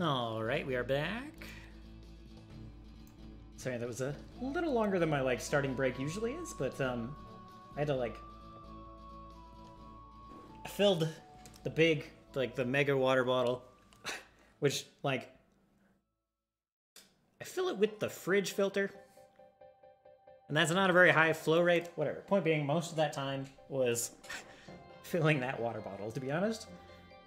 Alright, we are back. Sorry, that was a little longer than my like starting break usually is, but um I had to like filled the big like the mega water bottle which like I fill it with the fridge filter. And that's not a very high flow rate. Whatever. Point being, most of that time was filling that water bottle, to be honest.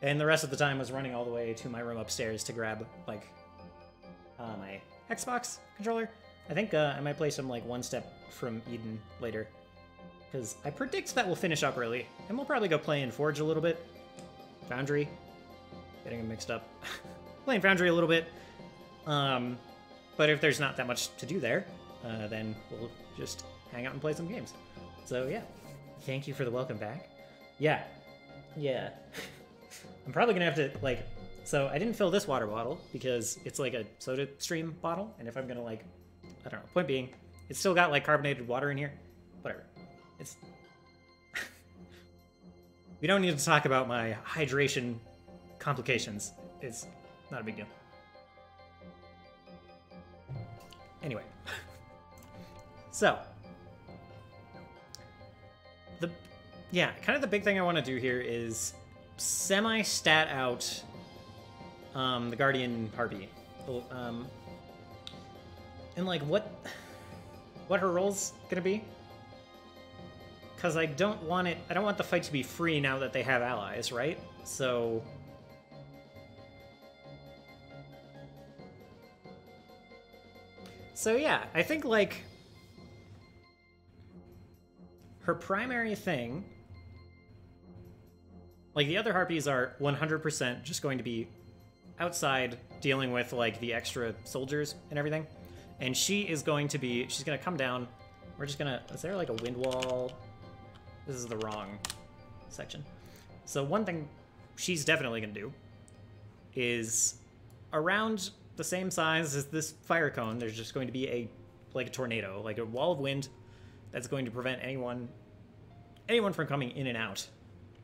And the rest of the time was running all the way to my room upstairs to grab, like, uh, my Xbox controller. I think uh, I might play some, like, One Step from Eden later. Because I predict that will finish up early. And we'll probably go play in Forge a little bit. Foundry. Getting them mixed up. Playing Foundry a little bit. Um, but if there's not that much to do there, uh, then we'll just hang out and play some games. So yeah, thank you for the welcome back. Yeah, yeah. I'm probably gonna have to like. So I didn't fill this water bottle because it's like a Soda Stream bottle, and if I'm gonna like, I don't know. Point being, it's still got like carbonated water in here. Whatever. It's. we don't need to talk about my hydration complications. It's not a big deal. Anyway. so. The yeah, kind of the big thing I want to do here is semi-stat out um, the Guardian Harpy. Um, and like what what her role's gonna be. Cause I don't want it I don't want the fight to be free now that they have allies, right? So So yeah, I think like her primary thing like the other harpies are 100% just going to be outside dealing with like the extra soldiers and everything. And she is going to be she's going to come down. We're just going to is there like a wind wall? This is the wrong section. So one thing she's definitely going to do is around the same size as this fire cone. There's just going to be a like a tornado, like a wall of wind that's going to prevent anyone anyone from coming in and out.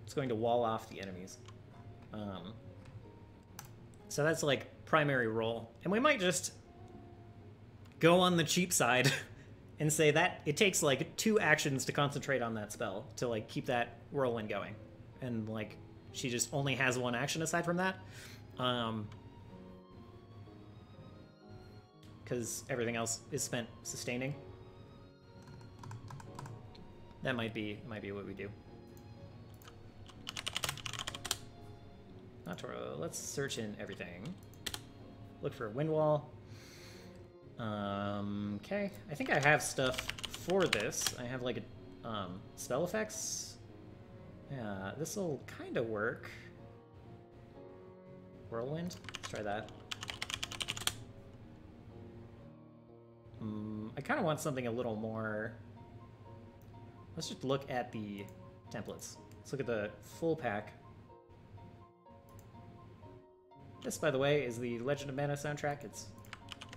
It's going to wall off the enemies. Um, so that's like primary role. And we might just go on the cheap side and say that it takes like two actions to concentrate on that spell to like keep that whirlwind going. And like she just only has one action aside from that. Um, because everything else is spent sustaining. That might be might be what we do. Not Toro. Let's search in everything. Look for a wind wall. Um, okay. I think I have stuff for this. I have like a um, spell effects. Yeah, this will kind of work. Whirlwind. Let's try that. Um, I kind of want something a little more... Let's just look at the templates. Let's look at the full pack. This, by the way, is the Legend of Mana soundtrack. It's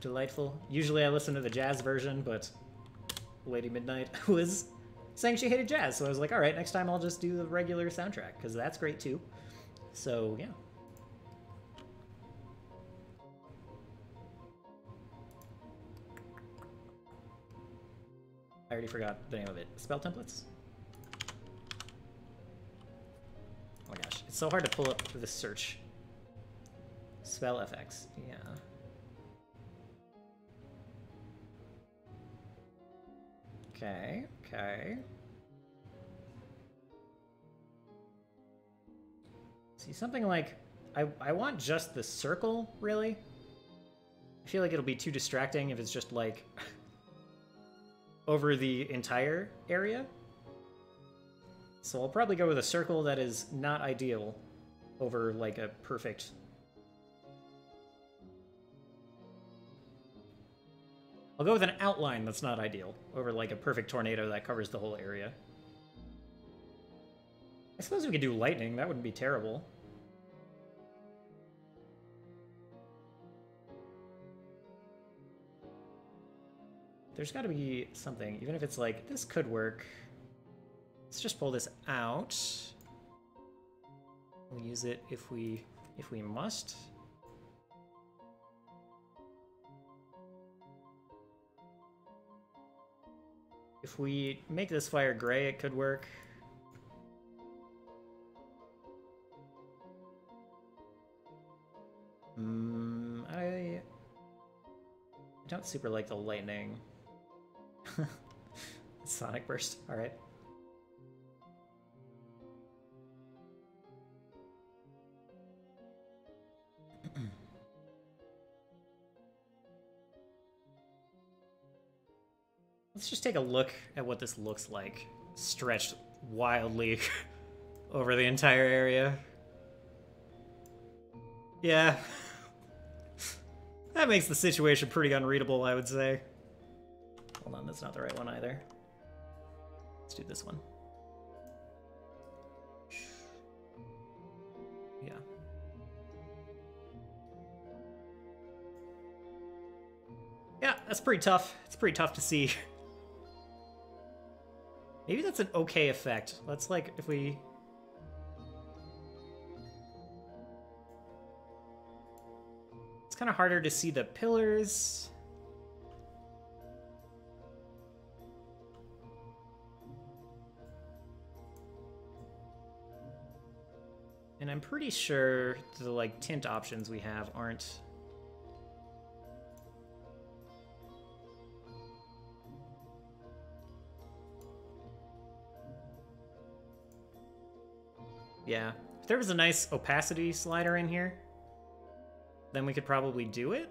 delightful. Usually I listen to the jazz version, but Lady Midnight was saying she hated jazz, so I was like, alright, next time I'll just do the regular soundtrack, because that's great too. So, yeah. I already forgot the name of it. Spell templates? Oh my gosh, it's so hard to pull up the search. Spell FX, yeah. Okay, okay. See, something like... I, I want just the circle, really. I feel like it'll be too distracting if it's just like... over the entire area. So I'll probably go with a circle that is not ideal over like a perfect I'll go with an outline that's not ideal over like a perfect tornado that covers the whole area. I suppose we could do lightning, that wouldn't be terrible. There's got to be something, even if it's like, this could work. Let's just pull this out. We'll use it if we if we must. If we make this fire gray, it could work. Mm, I, don't super like the lightning. Sonic burst. All Let's just take a look at what this looks like, stretched wildly over the entire area. Yeah. that makes the situation pretty unreadable, I would say. Hold on, that's not the right one either. Let's do this one. Yeah. Yeah, that's pretty tough. It's pretty tough to see. Maybe that's an okay effect. Let's like, if we... It's kind of harder to see the pillars. And I'm pretty sure the like tint options we have aren't Yeah. If there was a nice opacity slider in here, then we could probably do it.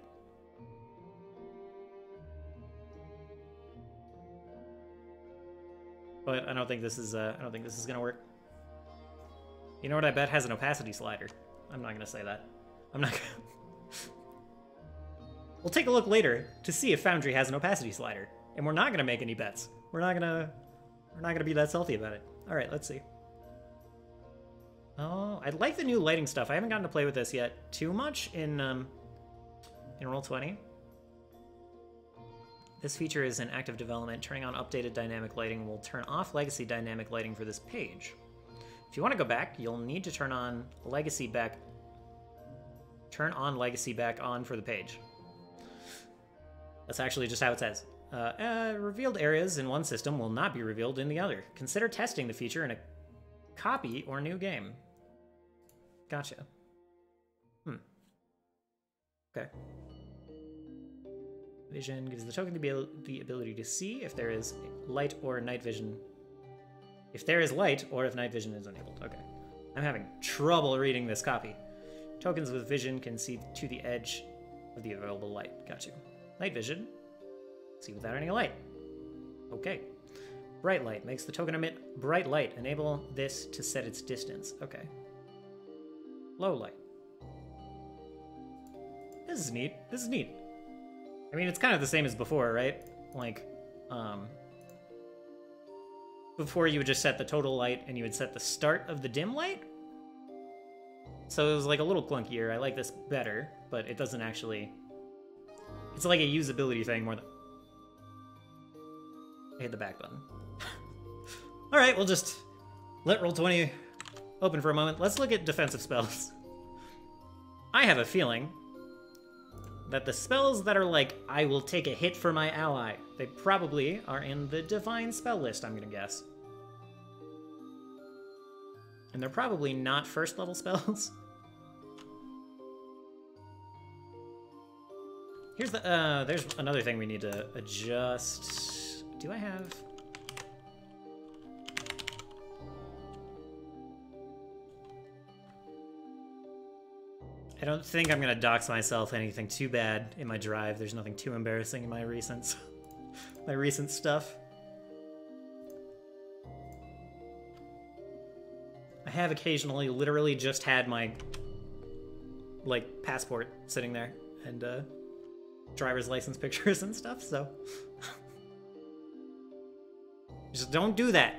But I don't think this is uh, I don't think this is gonna work. You know what I bet has an opacity slider? I'm not gonna say that. I'm not gonna... we'll take a look later to see if Foundry has an opacity slider. And we're not gonna make any bets. We're not gonna we're not gonna be that salty about it. Alright, let's see. Oh, I like the new lighting stuff. I haven't gotten to play with this yet too much in um, in Roll20. This feature is in active development. Turning on updated dynamic lighting will turn off legacy dynamic lighting for this page. If you want to go back, you'll need to turn on legacy back. Turn on legacy back on for the page. That's actually just how it says. Uh, uh, revealed areas in one system will not be revealed in the other. Consider testing the feature in a copy or new game. Gotcha. Hmm. Okay. Vision gives the token the, the ability to see if there is light or night vision. If there is light, or if night vision is enabled. Okay. I'm having trouble reading this copy. Tokens with vision can see to the edge of the available light. Got you. Night vision. See without any light. Okay. Bright light makes the token emit bright light. Enable this to set its distance. Okay. Low light. This is neat. This is neat. I mean, it's kind of the same as before, right? Like, um... Before you would just set the total light and you would set the start of the dim light? So it was like a little clunkier. I like this better, but it doesn't actually... It's like a usability thing more than... I hit the back button. Alright, we'll just let Roll20 open for a moment. Let's look at defensive spells. I have a feeling that the spells that are like, I will take a hit for my ally, they probably are in the Divine spell list, I'm gonna guess. And they're probably not first level spells. Here's the, uh, there's another thing we need to adjust. Do I have... I don't think I'm gonna dox myself anything too bad in my drive. There's nothing too embarrassing in my recent, my recent stuff. I have occasionally literally just had my, like, passport sitting there and, uh, driver's license pictures and stuff, so. just don't do that.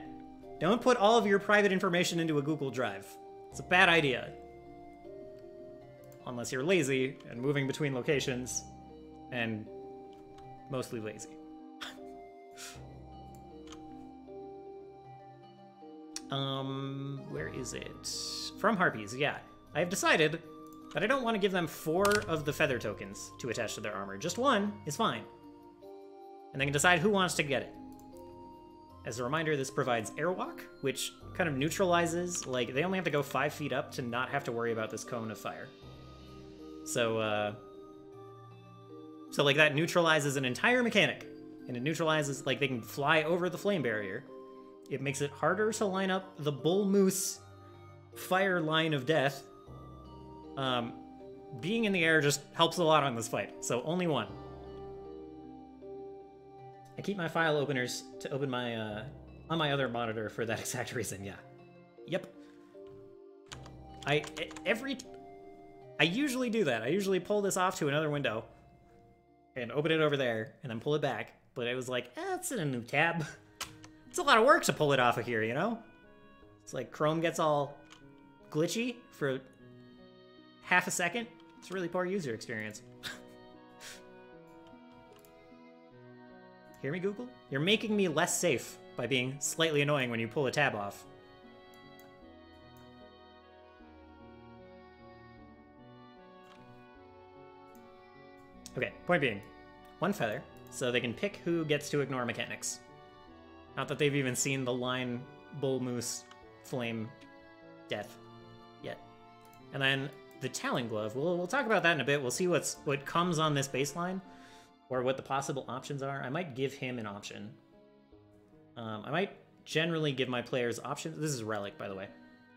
Don't put all of your private information into a Google Drive. It's a bad idea unless you're lazy and moving between locations and mostly lazy. um, where is it? From Harpies, yeah. I have decided that I don't want to give them four of the feather tokens to attach to their armor. Just one is fine. And they can decide who wants to get it. as a reminder, this provides airwalk, which kind of neutralizes, like, they only have to go five feet up to not have to worry about this cone of fire. So, uh... So, like, that neutralizes an entire mechanic. And it neutralizes, like, they can fly over the flame barrier. It makes it harder to line up the bull moose fire line of death. Um, being in the air just helps a lot on this fight, so only one. I keep my file openers to open my, uh, on my other monitor for that exact reason, yeah. Yep. I, every, I usually do that. I usually pull this off to another window and open it over there and then pull it back. But it was like, eh, it's in a new tab. It's a lot of work to pull it off of here, you know? It's like Chrome gets all glitchy for half a second. It's a really poor user experience. Hear me, Google? You're making me less safe by being slightly annoying when you pull a tab off. Okay, point being, one feather, so they can pick who gets to ignore mechanics. Not that they've even seen the line bull moose flame death yet. And then the Talon Glove, we'll, we'll talk about that in a bit. We'll see what's what comes on this baseline or what the possible options are. I might give him an option. Um, I might generally give my players options. This is Relic, by the way.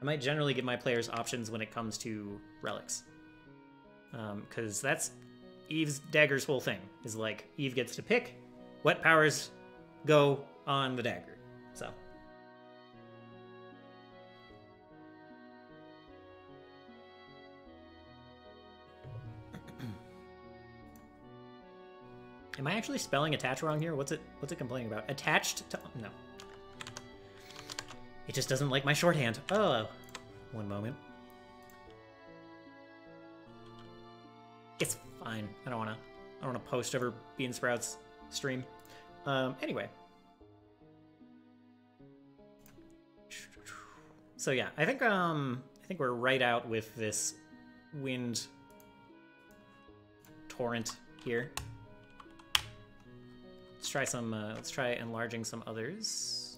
I might generally give my players options when it comes to relics. Because um, that's Eve's dagger's whole thing, is like, Eve gets to pick what powers go on the dagger. So. Am I actually spelling attach wrong here? What's it what's it complaining about? Attached to no. It just doesn't like my shorthand. Oh, one moment. Fine. I don't wanna I don't wanna post over Bean Sprouts stream. Um anyway. So yeah, I think um I think we're right out with this wind torrent here. Let's try some, uh, let's try enlarging some others.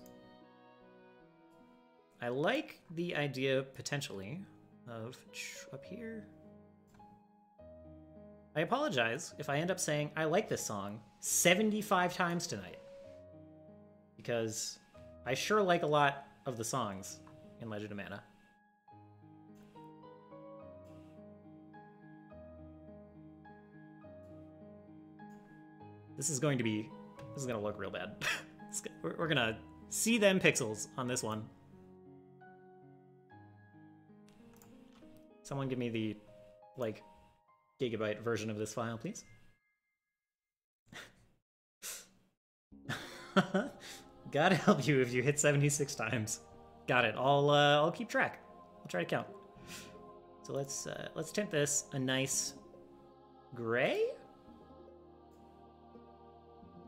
I like the idea, potentially, of up here. I apologize if I end up saying I like this song 75 times tonight. Because I sure like a lot of the songs in Legend of Mana. This is going to be this is gonna look real bad. we're, gonna see them pixels on this one. Someone give me the, like, gigabyte version of this file, please. Gotta help you if you hit 76 times. Got it. I'll uh, I'll keep track. I'll try to count. So let's uh, let's tint this a nice gray.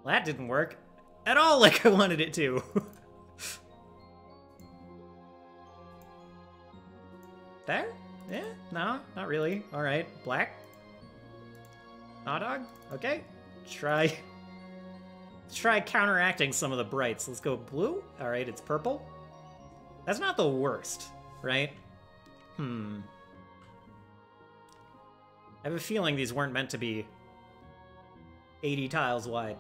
Well, that didn't work at all like I wanted it to. there? Yeah? No, not really. Alright, black. Hot? Okay. Try... Try counteracting some of the brights. Let's go blue. Alright, it's purple. That's not the worst, right? Hmm. I have a feeling these weren't meant to be 80 tiles wide.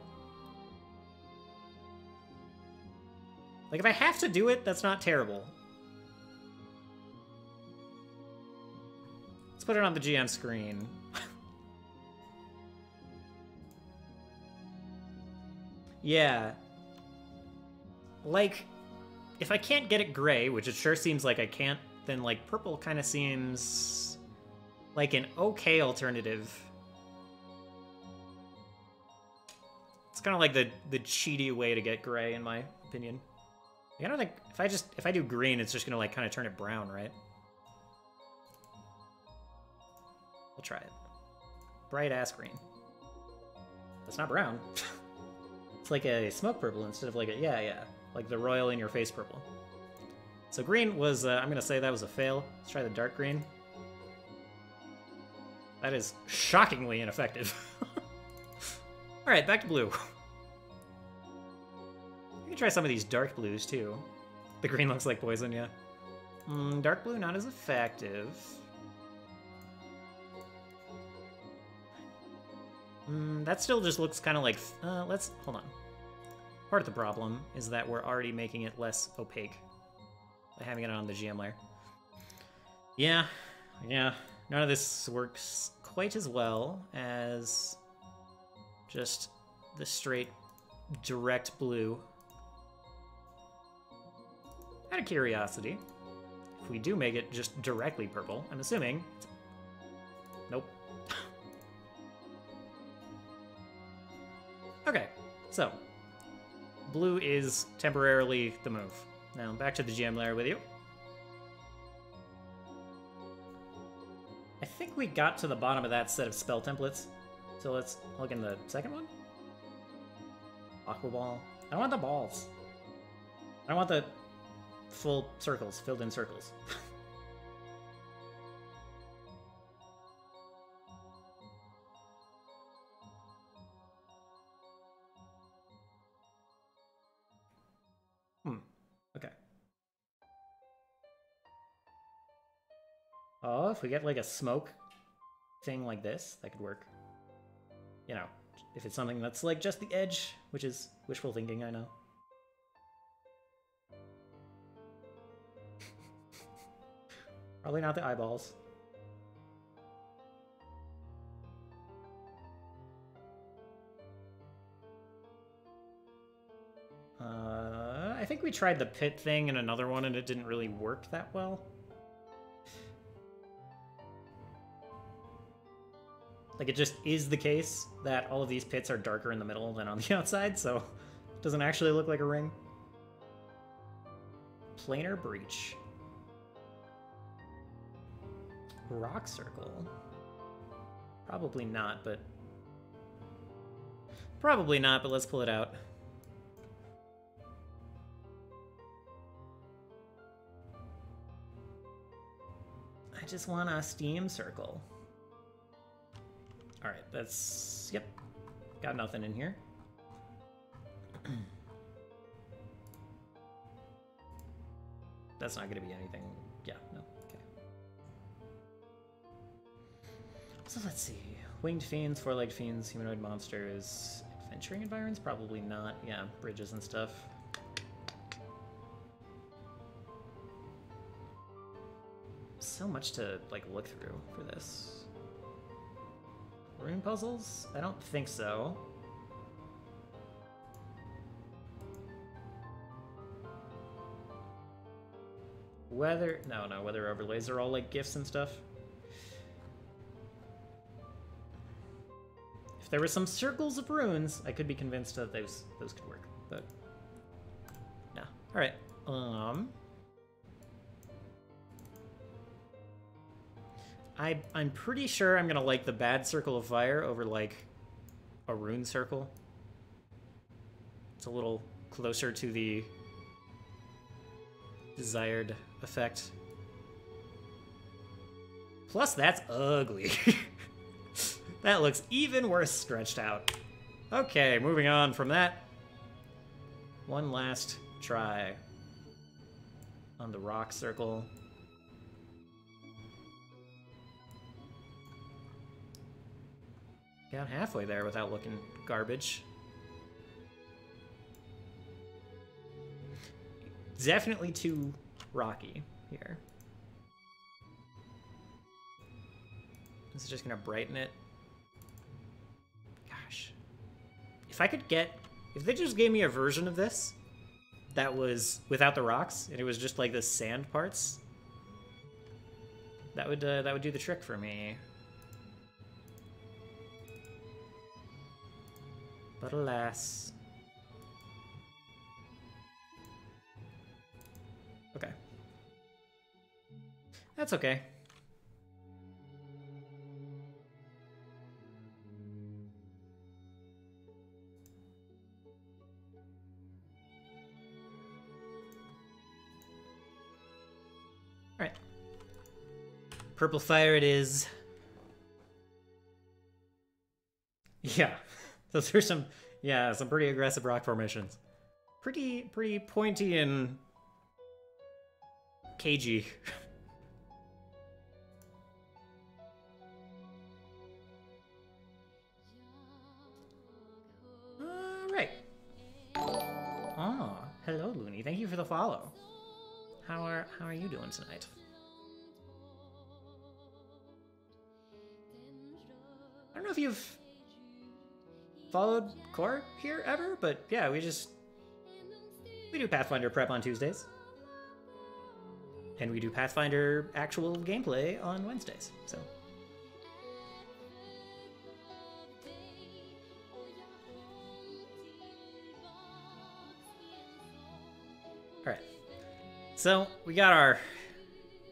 Like, if I have to do it, that's not terrible. Let's put it on the GM screen. Yeah. Like, if I can't get it gray, which it sure seems like I can't, then, like, purple kind of seems like an okay alternative. It's kind of like the, the cheaty way to get gray, in my opinion. I don't think if I just if I do green, it's just gonna like kind of turn it brown, right? We'll try it. Bright ass green. That's not brown. it's like a smoke purple instead of like a yeah yeah like the royal in your face purple. So green was uh, I'm gonna say that was a fail. Let's try the dark green. That is shockingly ineffective. All right, back to blue. You can try some of these dark blues too. The green looks like poison, yeah. Mm, dark blue not as effective. Mm, that still just looks kind of like... Uh, let's... Hold on. Part of the problem is that we're already making it less opaque by having it on the GM layer. Yeah, yeah. None of this works quite as well as just the straight direct blue. Out of curiosity, if we do make it just directly purple, I'm assuming... Nope. Okay, so blue is temporarily the move. Now back to the GM layer with you. I think we got to the bottom of that set of spell templates. So let's look in the second one. Aqua Ball. I don't want the balls. I don't want the full circles, filled in circles. we get like a smoke thing like this, that could work. You know, if it's something that's like just the edge, which is wishful thinking, I know. Probably not the eyeballs. Uh, I think we tried the pit thing in another one and it didn't really work that well. Like, it just is the case that all of these pits are darker in the middle than on the outside, so it doesn't actually look like a ring. Planar breach. Rock circle. Probably not, but... Probably not, but let's pull it out. I just want a steam circle. Alright, that's... Yep. Got nothing in here. that's not to be anything. Yeah, no. Okay. So let's see. Winged fiends, four-legged fiends, humanoid monsters, adventuring environs? Probably not. Yeah, bridges and stuff. So much to, like, look through for this. Rune puzzles? I don't think so. Weather... No, no, weather overlays are all like gifts and stuff. If there were some circles of runes, I could be convinced that those those could work, but... No. Alright. Um... I, I'm pretty sure I'm going to like the bad Circle of Fire over, like, a Rune Circle. It's a little closer to the desired effect. Plus, that's ugly. that looks even worse stretched out. Okay, moving on from that. One last try on the rock circle. Got halfway there without looking garbage. Definitely too rocky here. This is just gonna brighten it. Gosh. If I could get... If they just gave me a version of this that was without the rocks, and it was just like the sand parts, that would, uh, that would do the trick for me. But alas. Okay. That's okay. Alright. Purple fire it is. Yeah. Those are some, yeah, some pretty aggressive rock formations. pretty, pretty pointy and cagey. Alright. Oh, hello, Looney. Thank you for the follow. How are how are you doing tonight? I don't know if you've followed Core here ever, but yeah, we just we do Pathfinder prep on Tuesdays. And we do Pathfinder actual gameplay on Wednesdays. So Alright. So we got our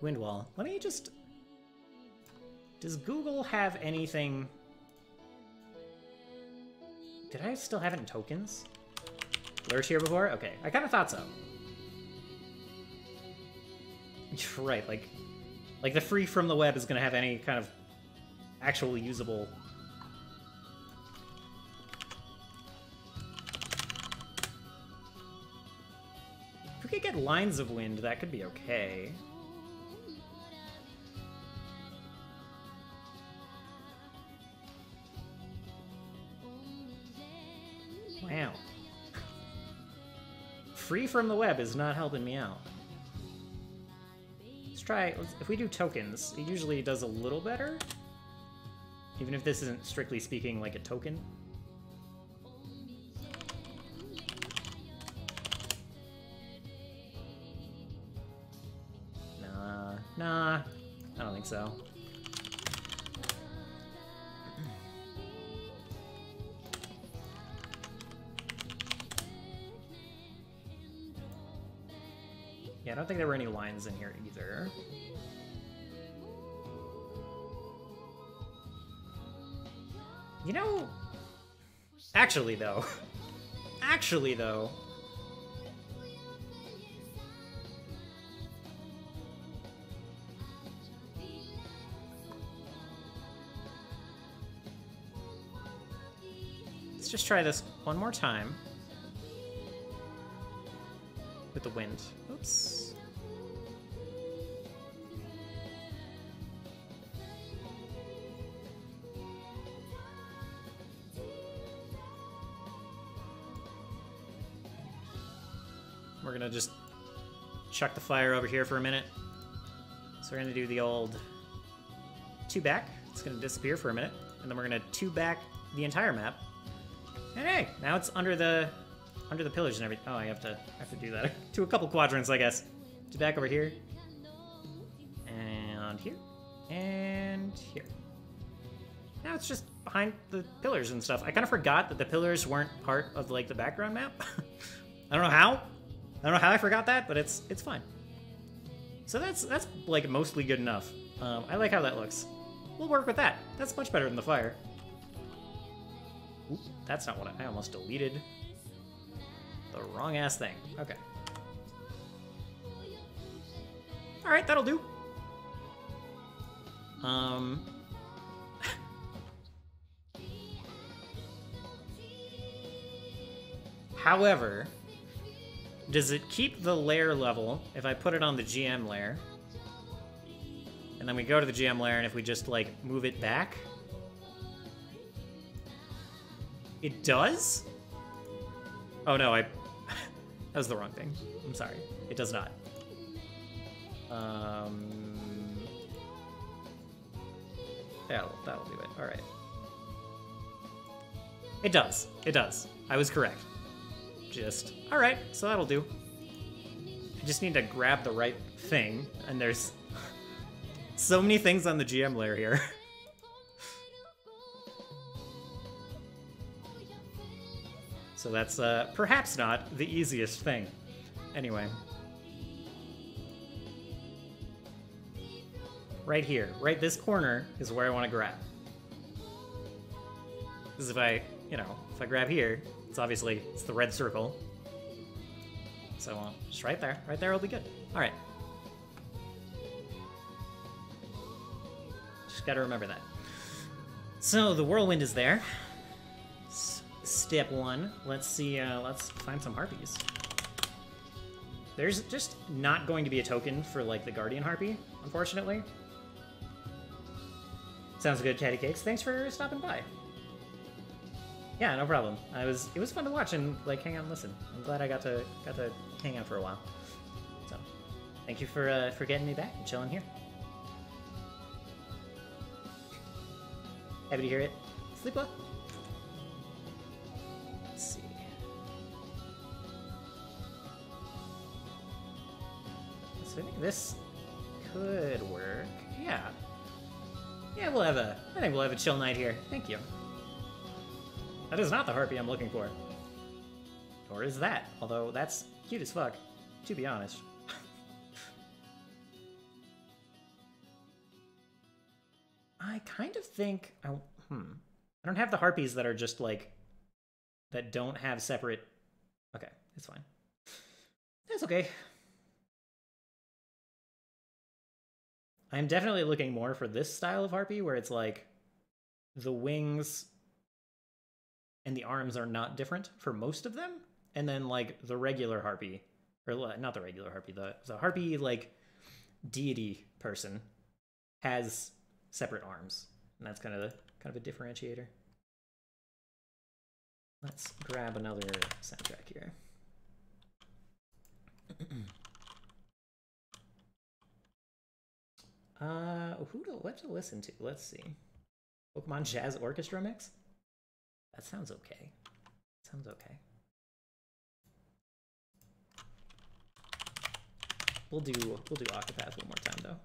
wind wall. Let me just Does Google have anything did I still have it in tokens? Lurch here before? Okay, I kind of thought so. Right, like, like the free from the web is to have any kind of actual usable. If we could get lines of wind, that could be okay. Free from the web is not helping me out. Let's try, if we do tokens, it usually does a little better. Even if this isn't strictly speaking like a token. Nah, nah, I don't think so. Think there were any lines in here either. You know, actually though, actually though, let's just try this one more time with the wind. Oops. Fire over here for a minute. So we're gonna do the old two back. It's gonna disappear for a minute, and then we're gonna two back the entire map. And hey, now it's under the under the pillars and everything. Oh, I have to I have to do that to a couple quadrants, I guess. To back over here, and here, and here. Now it's just behind the pillars and stuff. I kind of forgot that the pillars weren't part of like the background map. I don't know how. I don't know how I forgot that, but it's it's fine. So that's that's like mostly good enough. Um, I like how that looks. We'll work with that. That's much better than the fire. Oop, that's not what I, I almost deleted. The wrong ass thing. Okay. Alright, that'll do. Um. However, does it keep the layer level if I put it on the GM layer? And then we go to the GM layer, and if we just, like, move it back? It does? Oh no, I... that was the wrong thing. I'm sorry. It does not. Um... That'll, that'll do it. Alright. It does. It does. I was correct. Just... Alright, so that'll do. I just need to grab the right thing, and there's so many things on the GM layer here. So that's uh, perhaps not the easiest thing. Anyway. Right here, right this corner is where I want to grab. Because if I, you know, if I grab here, it's obviously, it's the red circle. So uh, just right there, right there will be good. All right. Just gotta remember that. So the whirlwind is there step one. Let's see, uh, let's find some harpies. There's just not going to be a token for, like, the Guardian Harpy, unfortunately. Sounds good, Catty Cakes. Thanks for stopping by. Yeah, no problem. I was it was fun to watch and like hang out and listen. I'm glad I got to got to hang out for a while. So, thank you for uh, for getting me back and chilling here. Happy to hear it. Sleep well. Let's see. So I think this could work. Yeah. Yeah, we'll have a. I think we'll have a chill night here. Thank you. That is not the harpy I'm looking for. Or is that? Although that's cute as fuck, to be honest. I kind of think I hmm. I don't have the harpies that are just like that don't have separate Okay, it's fine. That's okay. I'm definitely looking more for this style of harpy where it's like the wings and the arms are not different for most of them. And then like the regular harpy, or not the regular harpy, the, the harpy like deity person has separate arms. And that's kind of the kind of a differentiator. Let's grab another soundtrack here. uh, who to what to listen to? Let's see. Pokemon Jazz Orchestra mix. That sounds okay. Sounds okay. We'll do we'll do Octopath one more time though.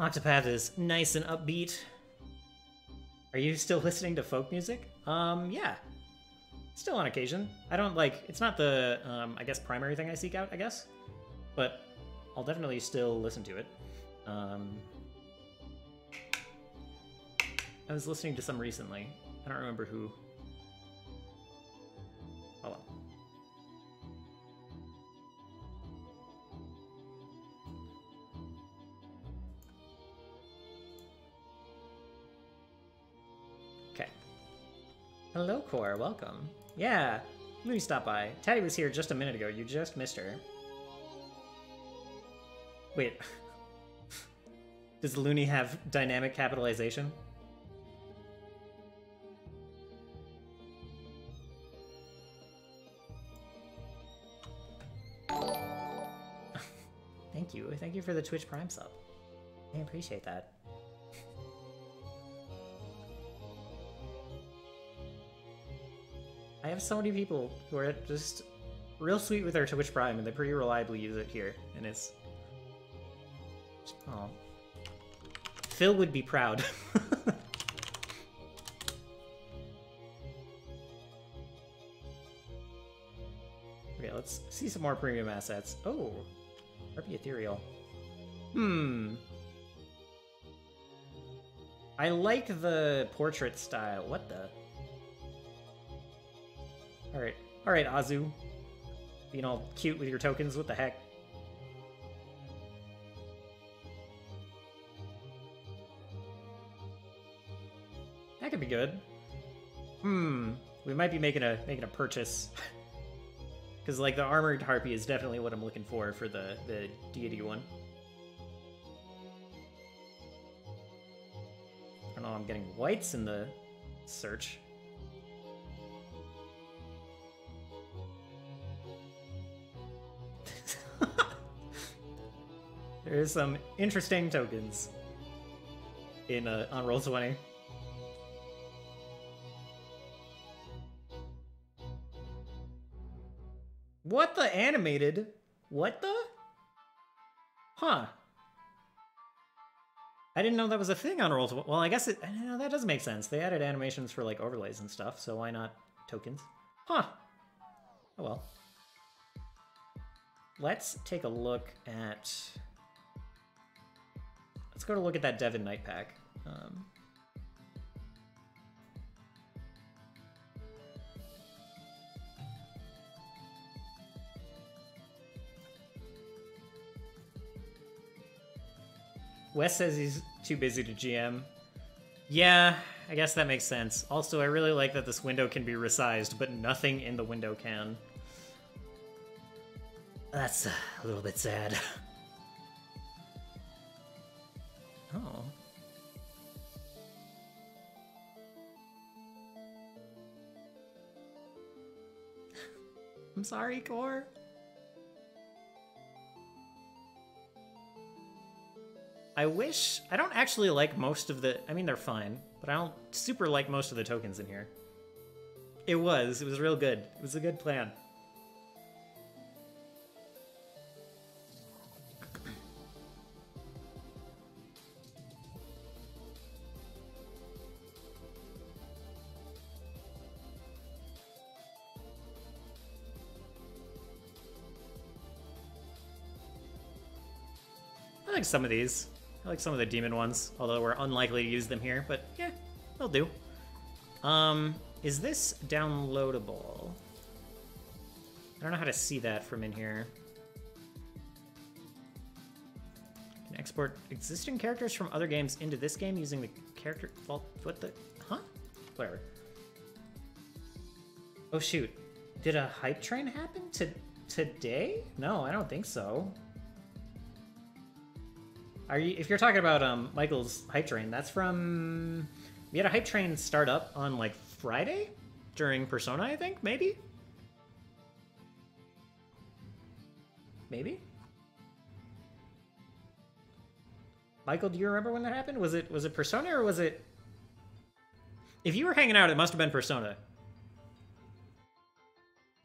Octopath is nice and upbeat. Are you still listening to folk music? Um, yeah. Still on occasion. I don't like, it's not the, um, I guess, primary thing I seek out, I guess. But I'll definitely still listen to it. Um, I was listening to some recently. I don't remember who. Hello, Core. Welcome. Yeah, Looney stopped by. Taddy was here just a minute ago. You just missed her. Wait. Does Looney have dynamic capitalization? Thank you. Thank you for the Twitch Prime sub. I appreciate that. Have so many people who are just real sweet with their Twitch Prime, and they pretty reliably use it here, and it's... Oh. Phil would be proud. okay, let's see some more premium assets. Oh, Harpy Ethereal. Hmm. I like the portrait style. What Alright. Azu. Being all cute with your tokens, what the heck? That could be good. Hmm. We might be making a making a purchase. Because, like, the Armored Harpy is definitely what I'm looking for for the, the deity one. I don't know, I'm getting whites in the search. There's some interesting tokens in uh, on roll 20. What the animated? What the? Huh. I didn't know that was a thing on roll 20. Well, I guess it know, that does make sense. They added animations for like overlays and stuff, so why not tokens? Huh. Oh well. Let's take a look at Let's go to look at that Devin Night pack. Um, Wes says he's too busy to GM. Yeah, I guess that makes sense. Also, I really like that this window can be resized, but nothing in the window can. That's a little bit sad. I'm sorry, Core. I wish... I don't actually like most of the... I mean, they're fine, but I don't super like most of the tokens in here. It was. It was real good. It was a good plan. Like some of these. I like some of the demon ones, although we're unlikely to use them here, but yeah, they'll do. Um, is this downloadable? I don't know how to see that from in here. Can export existing characters from other games into this game using the character vault. What the? Huh? Whatever. Oh shoot! Did a hype train happen to today? No, I don't think so. Are you? If you're talking about um, Michael's hype train, that's from. We had a hype train start up on like Friday during Persona, I think. Maybe. Maybe. Michael, do you remember when that happened? Was it was it Persona or was it? If you were hanging out, it must have been Persona.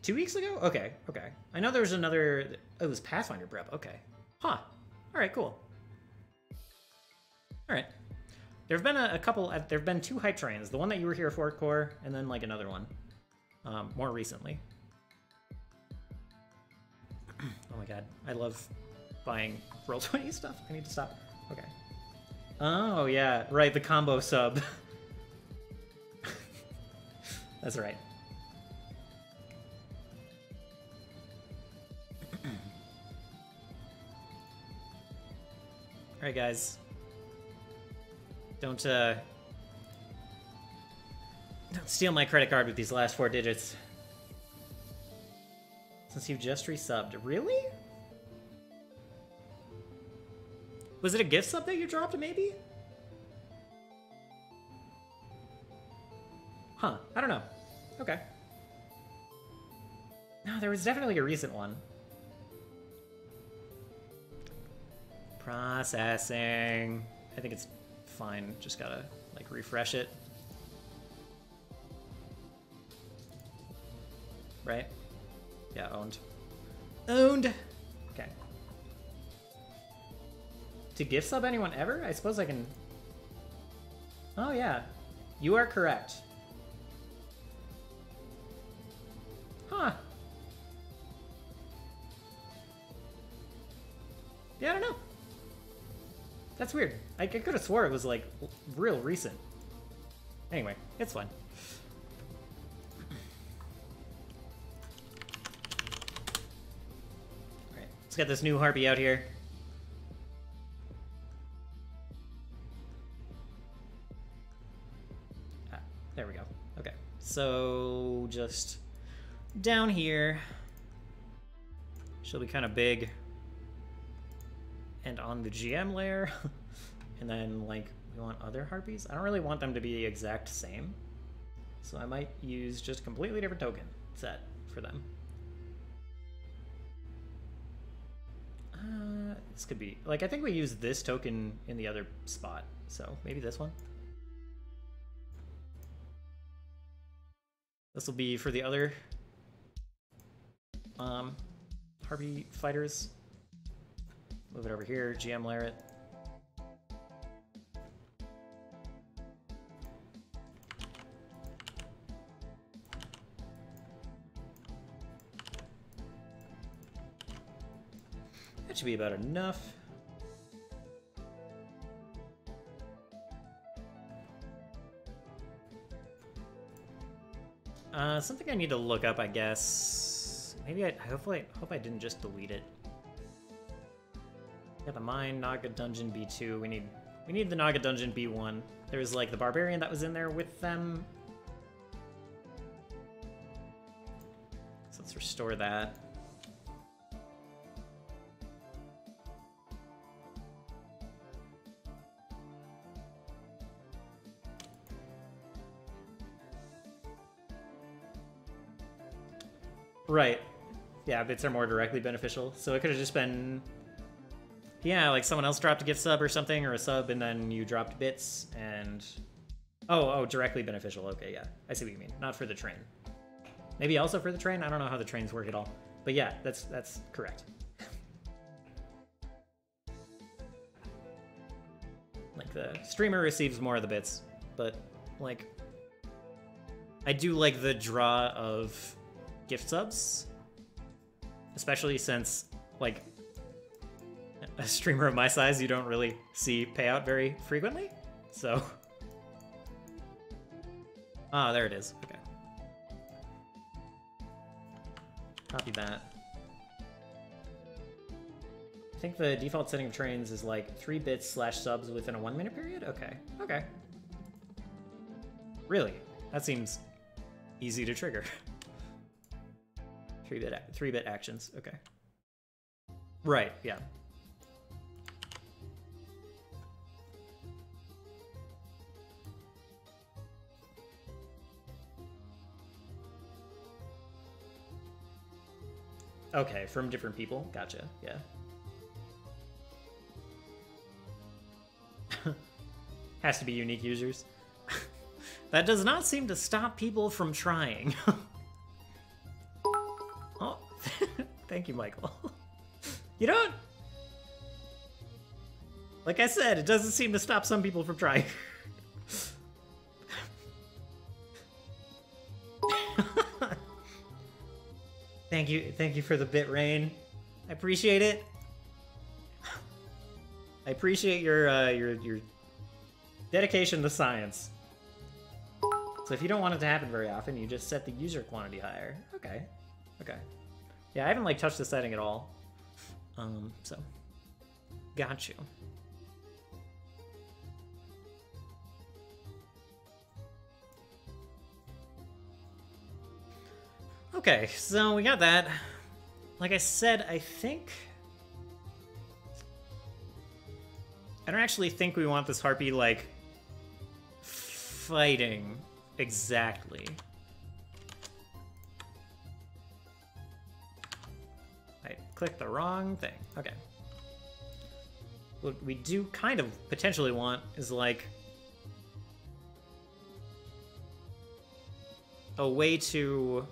Two weeks ago? Okay, okay. I know there was another. It was Pathfinder prep. Okay. Huh. All right, cool. All right. There have been a, a couple. Uh, there have been two hype trains. The one that you were here for, Core, and then like another one, um, more recently. oh my god, I love buying Roll Twenty stuff. I need to stop. Okay. Oh yeah, right. The combo sub. That's right. All right, guys. Don't, uh... Don't steal my credit card with these last four digits. Since you've just resubbed. Really? Was it a gift sub that you dropped, maybe? Huh, I don't know. Okay. No, there was definitely a recent one. Processing. I think it's fine. Just gotta, like, refresh it. Right? Yeah, owned. Owned! Okay. To gift sub anyone ever? I suppose I can... Oh, yeah. You are correct. That's weird. I, I could have swore it was, like, real recent. Anyway, it's fun. Alright, let's get this new Harpy out here. Ah, there we go. Okay, so just down here. She'll be kind of big and on the GM layer. and then, like, we want other harpies. I don't really want them to be the exact same. So I might use just a completely different token set for them. Uh, this could be... Like, I think we use this token in the other spot. So maybe this one. This will be for the other um, Harpy fighters Move it over here, GM layer it. That should be about enough. Uh, something I need to look up, I guess. Maybe I hopefully I hope I didn't just delete it. Got the mine, Naga Dungeon B2. We need we need the Naga Dungeon B1. There's like the barbarian that was in there with them. So let's restore that. Right. Yeah, bits are more directly beneficial. So it could have just been yeah, like someone else dropped a gift sub or something, or a sub, and then you dropped bits, and... Oh, oh, directly beneficial. Okay, yeah. I see what you mean. Not for the train. Maybe also for the train? I don't know how the trains work at all. But yeah, that's that's correct. like, the streamer receives more of the bits, but, like... I do like the draw of gift subs. Especially since, like, a streamer of my size, you don't really see payout very frequently. So. Ah, there it is. Okay. Copy that. I think the default setting of trains is like 3 bits slash subs within a 1 minute period? Okay. Okay. Really? That seems easy to trigger. 3 bit 3 bit actions. Okay. Right, yeah. Okay, from different people. Gotcha. Yeah. Has to be unique users. that does not seem to stop people from trying. oh, thank you, Michael. you don't. Like I said, it doesn't seem to stop some people from trying. Thank you, thank you for the bit, Rain. I appreciate it. I appreciate your uh, your your dedication to science. So if you don't want it to happen very often, you just set the user quantity higher. Okay, okay. Yeah, I haven't like touched the setting at all. Um, so got you. Okay, so we got that. Like I said, I think... I don't actually think we want this Harpy, like, fighting exactly. I clicked the wrong thing. Okay. What we do kind of potentially want is, like, a way to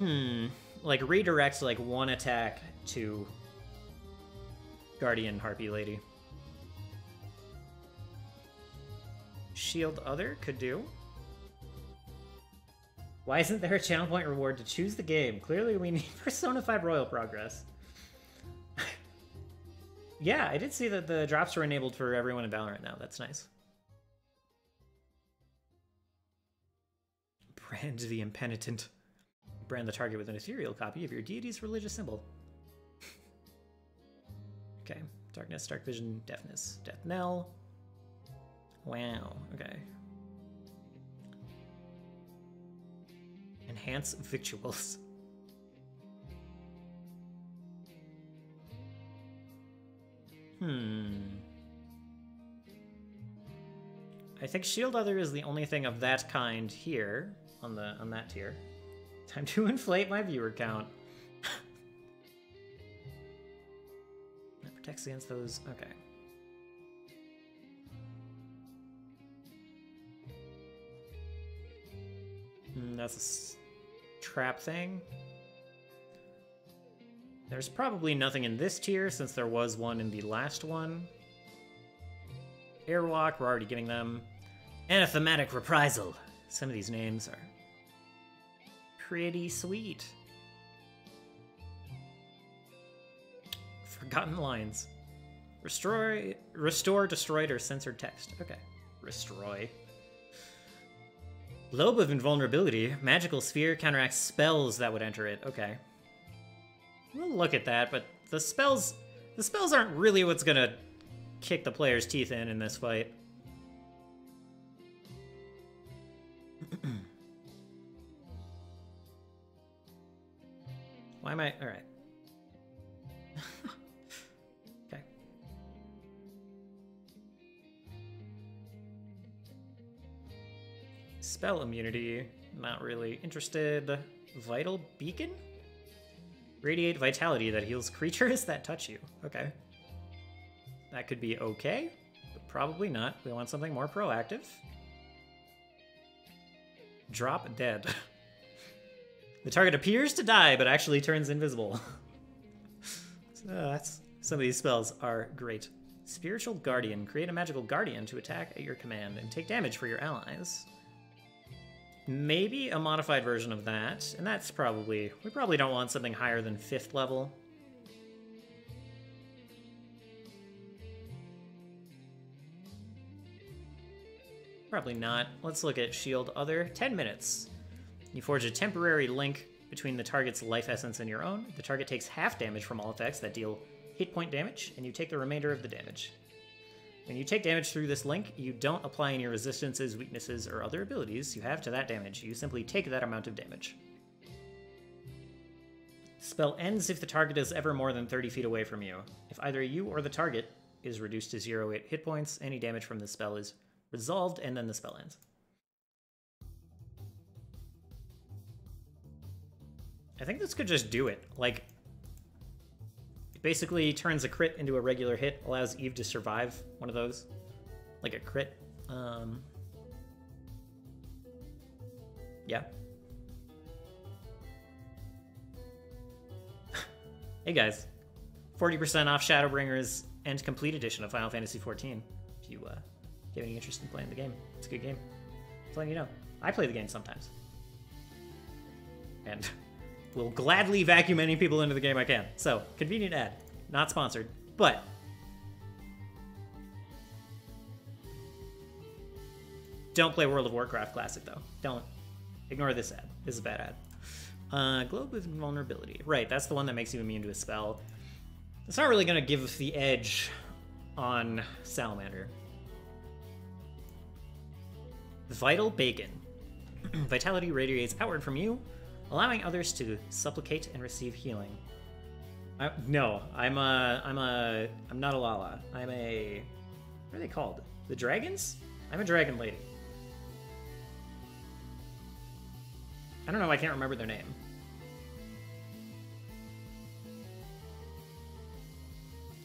Hmm. Like redirects like one attack to Guardian Harpy Lady. Shield Other could do. Why isn't there a channel point reward to choose the game? Clearly we need Persona 5 Royal Progress. yeah, I did see that the drops were enabled for everyone in Valorant now. That's nice. Brand the Impenitent brand the target with an ethereal copy of your deity's religious symbol. okay, darkness, dark vision, deafness, death knell. Wow, okay. Enhance victuals. Hmm. I think Shield Other is the only thing of that kind here on the on that tier. Time to inflate my viewer count. that protects against those. Okay. Mm, that's a trap thing. There's probably nothing in this tier since there was one in the last one. Airwalk, we're already getting them. Anathematic Reprisal. Some of these names are pretty sweet. Forgotten lines. Restore, restore, destroyed, or censored text. Okay. Destroy. Globe of Invulnerability. Magical sphere counteracts spells that would enter it. Okay. We'll look at that, but the spells the spells aren't really what's gonna kick the player's teeth in in this fight. Why am I all right? okay. Spell immunity, not really interested. Vital beacon? Radiate vitality that heals creatures that touch you. Okay. That could be okay, but probably not. We want something more proactive. Drop dead. the target appears to die, but actually turns invisible. so that's some of these spells are great. Spiritual Guardian. Create a magical guardian to attack at your command and take damage for your allies. Maybe a modified version of that, and that's probably... We probably don't want something higher than 5th level. Probably not. Let's look at Shield Other. 10 minutes. You forge a temporary link between the target's life essence and your own. The target takes half damage from all effects that deal hit point damage, and you take the remainder of the damage. When you take damage through this link, you don't apply any resistances, weaknesses, or other abilities you have to that damage. You simply take that amount of damage. spell ends if the target is ever more than 30 feet away from you. If either you or the target is reduced to 0 hit points, any damage from the spell is resolved, and then the spell ends. I think this could just do it. Like, it basically turns a crit into a regular hit, allows Eve to survive one of those, like a crit. Um, yeah. hey guys, 40% off Shadowbringers and complete edition of Final Fantasy XIV. If you uh, have any interest in playing the game, it's a good game. Just letting you know. I play the game sometimes. And will gladly vacuum any people into the game I can. So, convenient ad. Not sponsored, but... Don't play World of Warcraft Classic, though. Don't. Ignore this ad. This is a bad ad. Uh, Globe with Vulnerability. Right, that's the one that makes you immune to a spell. It's not really going to give the edge on Salamander. Vital Bacon. Vitality radiates outward from you, allowing others to supplicate and receive healing. I, no, I'm a, I'm a, I'm not a Lala. I'm a, what are they called? The dragons? I'm a dragon lady. I don't know, I can't remember their name.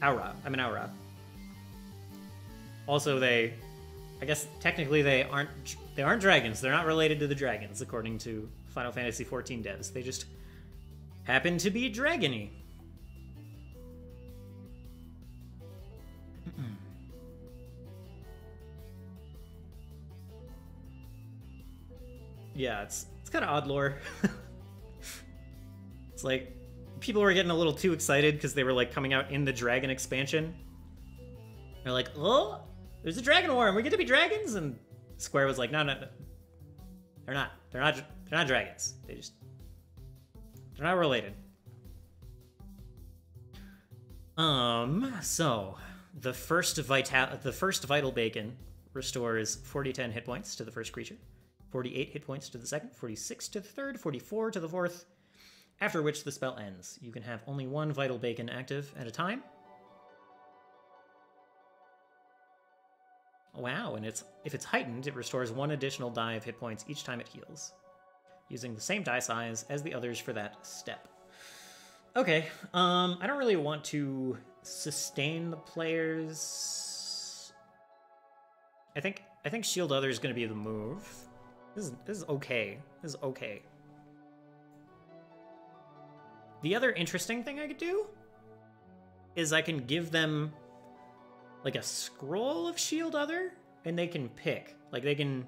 Aura. I'm an Au Ra. Also, they, I guess technically they aren't, they aren't dragons. They're not related to the dragons, according to Final Fantasy XIV devs. They just happen to be dragony. Mm-hmm. yeah, it's it's kind of odd lore. it's like people were getting a little too excited because they were like coming out in the dragon expansion. They're like, "Oh, there's a dragon war, and we get to be dragons." And Square was like, "No, no, no. they're not. They're not. They're not dragons. They just they're not related. Um, so the first vital the first vital bacon restores 40 10 hit points to the first creature, 48 hit points to the second, 46 to the third, 44 to the fourth. After which the spell ends. You can have only one vital bacon active at a time. Wow, and it's if it's heightened, it restores one additional die of hit points each time it heals using the same die size as the others for that step. Okay, um, I don't really want to sustain the players. I think I think shield other is going to be the move. This is this is okay. This is okay. The other interesting thing I could do is I can give them like a scroll of shield other and they can pick. Like they can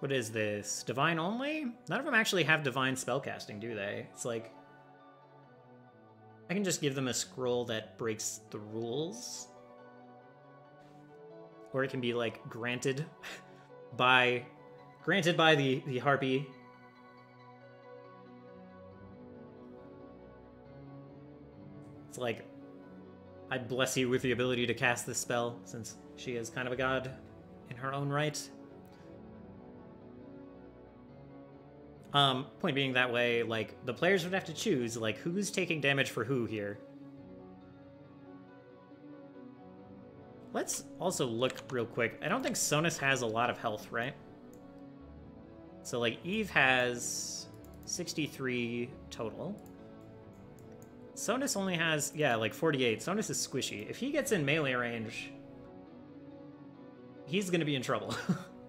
What is this? Divine only? None of them actually have divine spellcasting, do they? It's like... I can just give them a scroll that breaks the rules. Or it can be, like, granted by... granted by the, the Harpy. It's like, I bless you with the ability to cast this spell, since she is kind of a god in her own right. Um, point being that way, like, the players would have to choose, like, who's taking damage for who here. Let's also look real quick. I don't think Sonus has a lot of health, right? So, like, Eve has 63 total. Sonus only has, yeah, like 48. Sonus is squishy. If he gets in melee range, he's gonna be in trouble.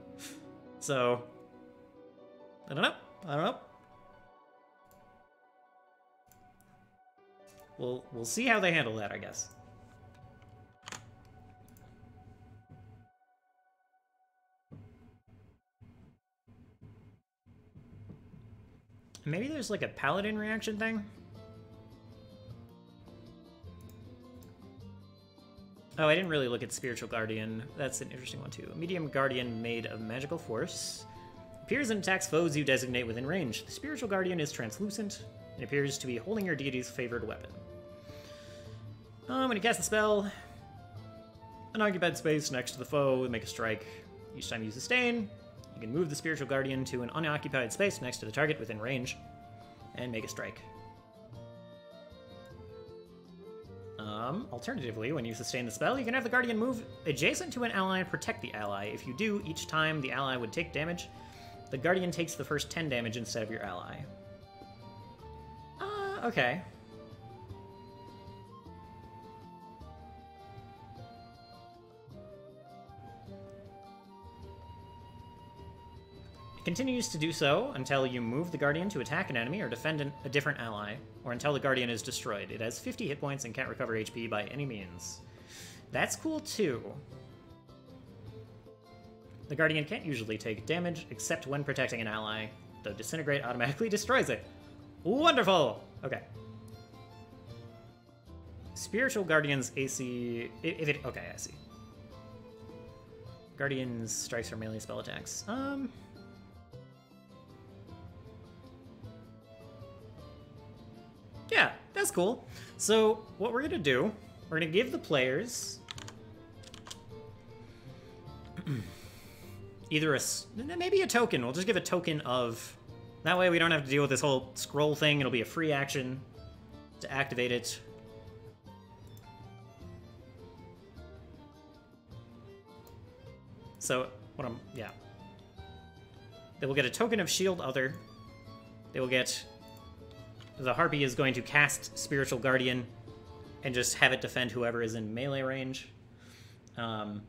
so, I don't know. I don't know. We'll, we'll see how they handle that, I guess. Maybe there's like a paladin reaction thing? Oh, I didn't really look at Spiritual Guardian. That's an interesting one too. Medium guardian made of magical force. Appears and attacks foes you designate within range. The Spiritual Guardian is translucent and appears to be holding your deity's favored weapon. Um, when you cast the spell, unoccupied space next to the foe, make a strike. Each time you sustain, you can move the Spiritual Guardian to an unoccupied space next to the target within range and make a strike. Um, alternatively, when you sustain the spell, you can have the Guardian move adjacent to an ally and protect the ally. If you do, each time the ally would take damage, the Guardian takes the first 10 damage instead of your ally. Uh, okay. It continues to do so until you move the Guardian to attack an enemy or defend an, a different ally, or until the Guardian is destroyed. It has 50 hit points and can't recover HP by any means. That's cool too. The Guardian can't usually take damage, except when protecting an ally, though Disintegrate automatically destroys it. Wonderful! Okay. Spiritual Guardian's AC... If it... Okay, I see. Guardian's strikes are melee spell attacks. Um... Yeah, that's cool. So what we're gonna do, we're gonna give the players either a maybe a token. We'll just give a token of. That way we don't have to deal with this whole scroll thing. It'll be a free action to activate it. So what I'm yeah. They will get a token of shield other. They will get the Harpy is going to cast Spiritual Guardian and just have it defend whoever is in melee range. Um,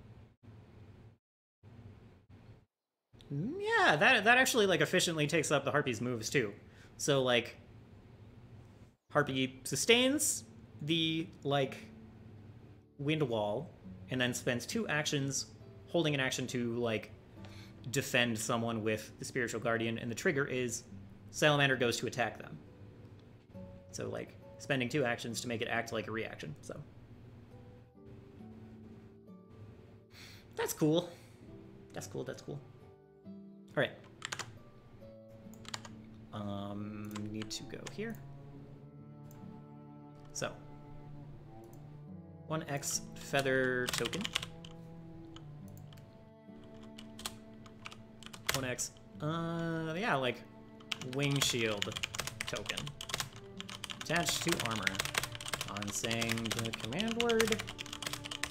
yeah, that that actually like efficiently takes up the Harpy's moves too. So like Harpy sustains the like wind wall and then spends two actions holding an action to like defend someone with the spiritual guardian and the trigger is salamander goes to attack them so, like, spending two actions to make it act like a reaction, so. That's cool. That's cool, that's cool. Alright. Um, need to go here. So. 1x feather token. 1x, uh, yeah, like, wing shield token attached to armor. On saying the command word,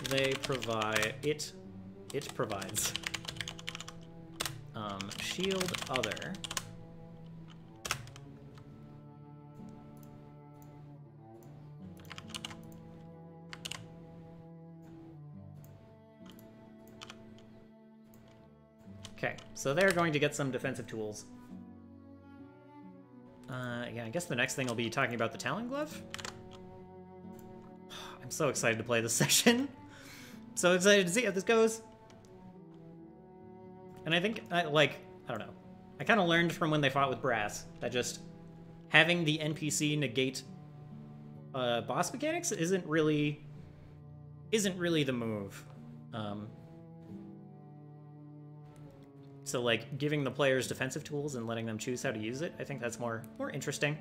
they provide it. It provides um, shield other. Okay, so they're going to get some defensive tools. Uh, yeah, I guess the next thing I'll be talking about the Talon Glove. I'm so excited to play this session. so excited to see how this goes. And I think, I, like, I don't know. I kind of learned from when they fought with Brass that just having the NPC negate uh, boss mechanics isn't really isn't really the move. Um, So like giving the players defensive tools and letting them choose how to use it, I think that's more more interesting.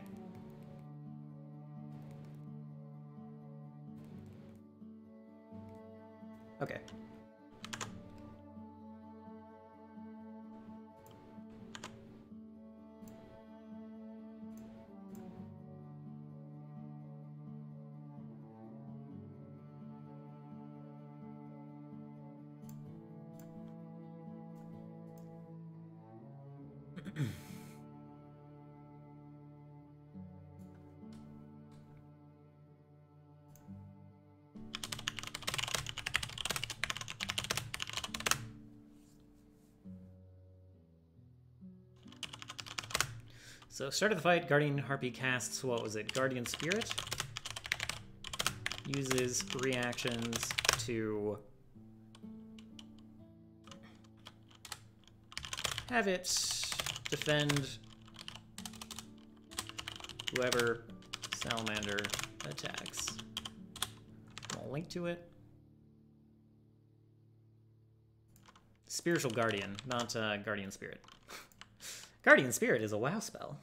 Okay. So start of the fight, Guardian Harpy casts, what was it, Guardian Spirit? Uses reactions to have it defend whoever Salamander attacks. I'll link to it. Spiritual Guardian, not uh, Guardian Spirit. Guardian Spirit is a WoW spell.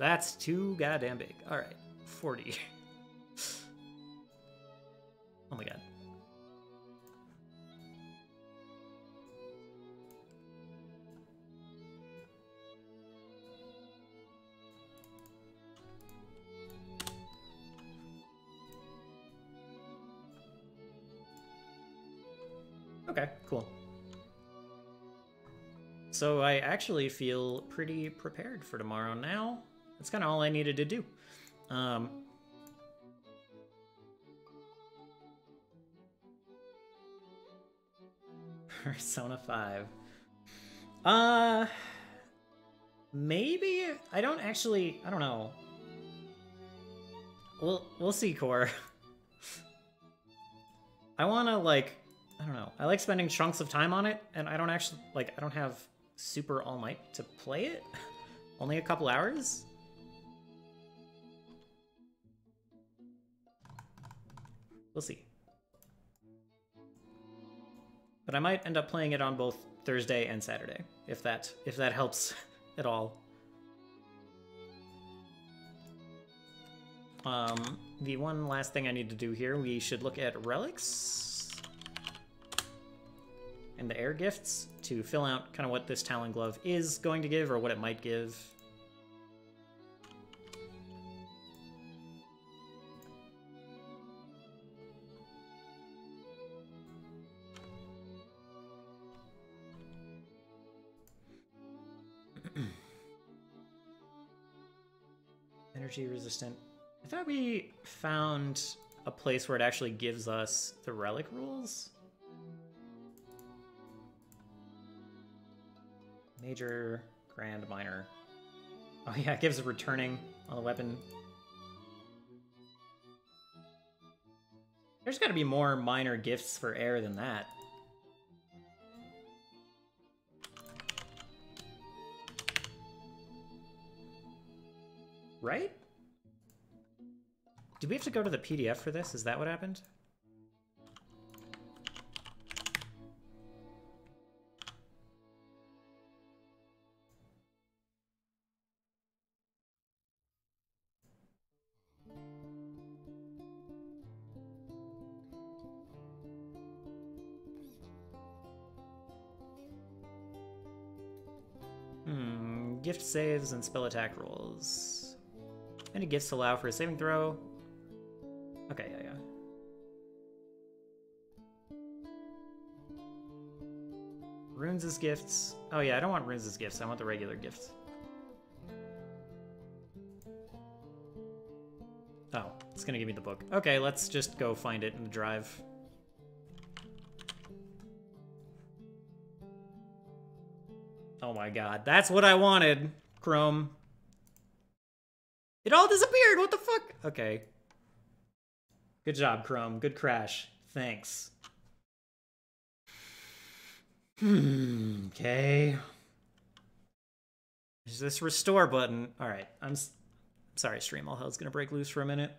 That's too goddamn big. All right, 40. oh my god. Okay, cool. So I actually feel pretty prepared for tomorrow now. That's kind of all I needed to do. Um, Persona 5. Uh, maybe? I don't actually, I don't know. We'll, we'll see, Core. I want to, like, I don't know. I like spending chunks of time on it, and I don't actually, like, I don't have super all night to play it. Only a couple hours? We'll see. But I might end up playing it on both Thursday and Saturday, if that if that helps at all. Um, the one last thing I need to do here, we should look at relics and the air gifts to fill out kind of what this Talon Glove is going to give or what it might give. Energy resistant. I thought we found a place where it actually gives us the relic rules. Major, grand, minor. Oh yeah, it gives a returning on the weapon. There's gotta be more minor gifts for air than that. Right? Do we have to go to the PDF for this? Is that what happened? Hmm, gift saves and spell attack rolls. Any gifts allow for a saving throw? Okay, yeah, yeah. Runes as gifts. Oh yeah, I don't want runes as gifts. I want the regular gifts. Oh, it's gonna give me the book. Okay, let's just go find it in the drive. Oh my god, that's what I wanted, Chrome. It all disappeared, what the fuck? Okay. Good job, Chrome. Good crash. Thanks. Hmm, okay. Is this restore button? All right, I'm, sorry, stream. All hell's gonna break loose for a minute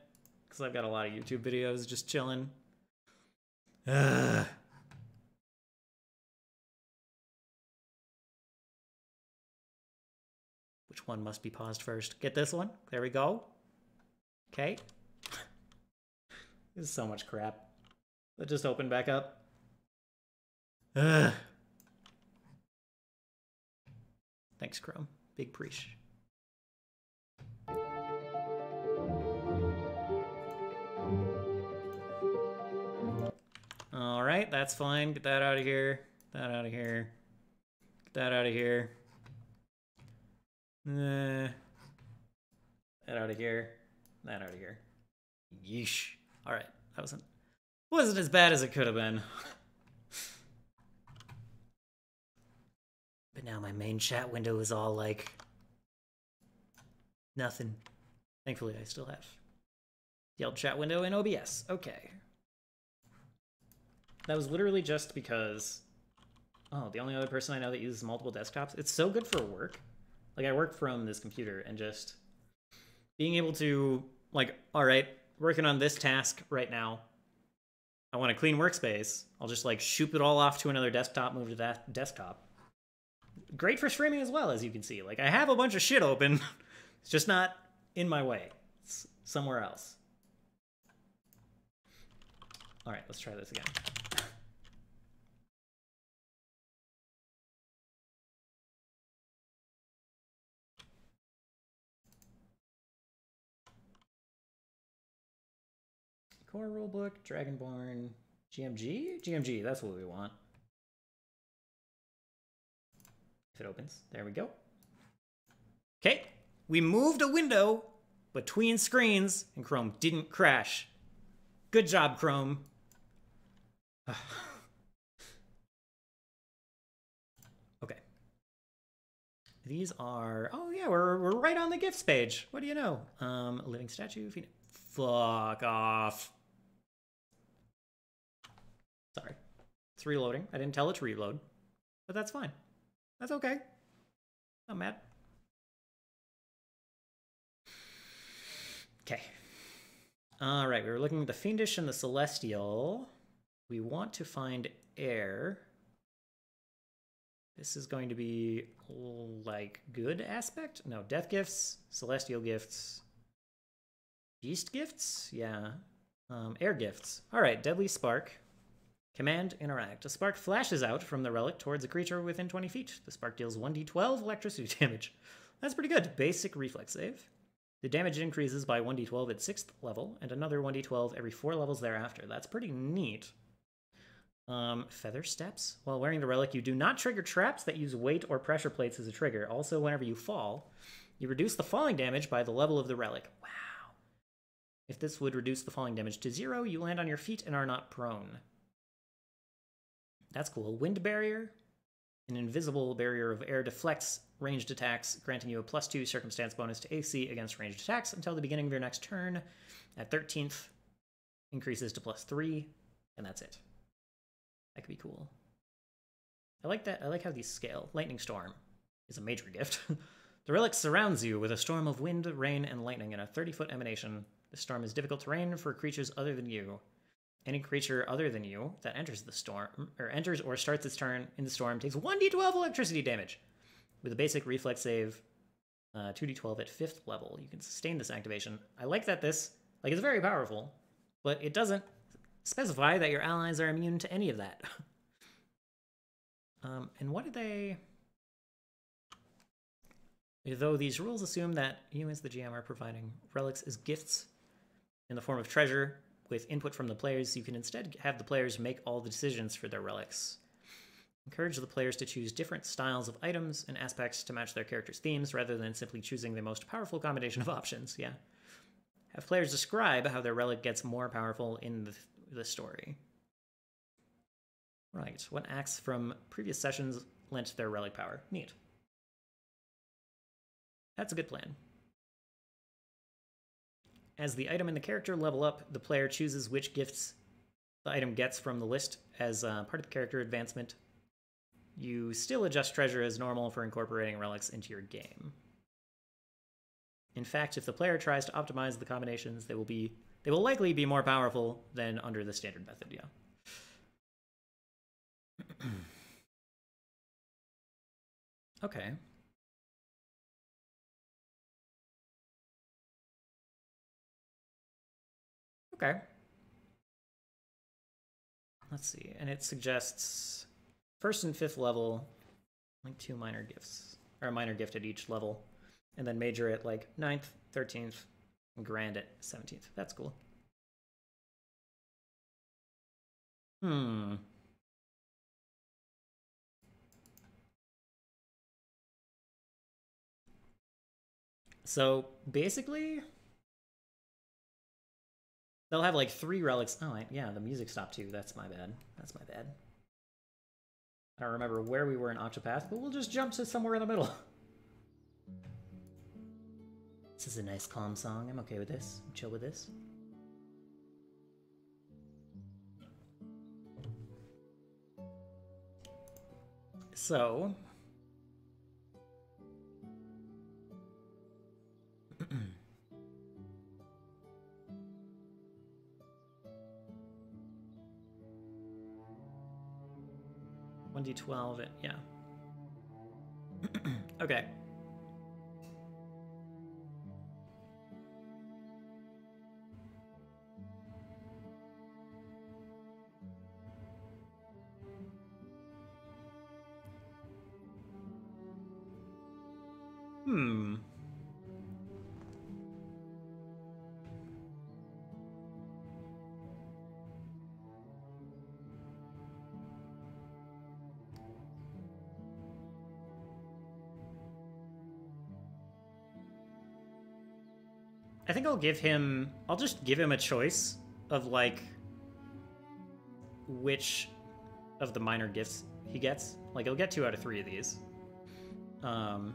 because I've got a lot of YouTube videos just chilling. Ugh. Which one must be paused first? Get this one. There we go. Okay. This is so much crap. That just opened back up. Ugh. Thanks, Chrome. Big preach. All right, that's fine. Get that out of here. Get that out of here. Get that out of here. Nah. That out of here. That out of here. Yeesh. All right, that wasn't wasn't as bad as it could have been. But now my main chat window is all like nothing. Thankfully, I still have the old chat window in OBS. Okay. That was literally just because. Oh, the only other person I know that uses multiple desktops. It's so good for work. Like, I work from this computer and just being able to, like, all right, working on this task right now. I want a clean workspace. I'll just, like, shoot it all off to another desktop, move to that desktop great for streaming as well, as you can see. Like, I have a bunch of shit open. it's just not in my way. It's somewhere else. All right, let's try this again. Core rulebook, Dragonborn, GMG? GMG, that's what we want. If it opens. There we go. Okay, we moved a window between screens and Chrome didn't crash. Good job, Chrome. okay. These are, oh yeah, we're, we're right on the gifts page. What do you know? Um, living statue. Fuck off. Sorry. It's reloading. I didn't tell it to reload, but that's fine. That's okay. Not mad. Okay. All right, we were looking at the Fiendish and the Celestial. We want to find air. This is going to be like good aspect? No, death gifts, celestial gifts, beast gifts? Yeah. Um, air gifts. All right, deadly spark. Command interact. A spark flashes out from the relic towards a creature within 20 feet. The spark deals 1d12 electricity damage. That's pretty good. Basic reflex save. The damage increases by 1d12 at 6th level, and another 1d12 every 4 levels thereafter. That's pretty neat. Um, feather steps. While wearing the relic, you do not trigger traps that use weight or pressure plates as a trigger. Also, whenever you fall, you reduce the falling damage by the level of the relic. Wow. If this would reduce the falling damage to zero, you land on your feet and are not prone. That's cool. Wind barrier. An invisible barrier of air deflects ranged attacks, granting you a plus two circumstance bonus to AC against ranged attacks until the beginning of your next turn. At 13th, increases to plus three, and that's it. That could be cool. I like that. I like how these scale. Lightning Storm is a major gift. the relic surrounds you with a storm of wind, rain, and lightning in a 30 foot emanation. The storm is difficult terrain for creatures other than you. Any creature other than you that enters the storm, or enters or starts its turn in the storm, takes 1d12 electricity damage. With a basic reflex save, uh, 2d12 at 5th level. You can sustain this activation. I like that this, like, it's very powerful, but it doesn't specify that your allies are immune to any of that. um, and what did they... Though these rules assume that you as the GM are providing relics as gifts in the form of treasure, with input from the players, you can instead have the players make all the decisions for their relics. Encourage the players to choose different styles of items and aspects to match their character's themes rather than simply choosing the most powerful combination of options, yeah. Have players describe how their relic gets more powerful in the, the story. Right, what acts from previous sessions lent their relic power? Neat. That's a good plan. As the item and the character level up, the player chooses which gifts the item gets from the list as uh, part of the character advancement. you still adjust treasure as normal for incorporating relics into your game. In fact, if the player tries to optimize the combinations, they will be they will likely be more powerful than under the standard method, yeah. okay. Okay. Let's see, and it suggests first and fifth level, like two minor gifts, or a minor gift at each level, and then major at like ninth, 13th, and grand at 17th. That's cool. Hmm. So basically, they'll have like three relics. Oh, I, yeah, the music stopped too. That's my bad. That's my bad. I don't remember where we were in Octopath, but we'll just jump to somewhere in the middle. This is a nice calm song. I'm okay with this. I'm chill with this. So, one d twelve. it, Yeah. okay. I think I'll give him. I'll just give him a choice of like which of the minor gifts he gets. Like he'll get two out of three of these. Um,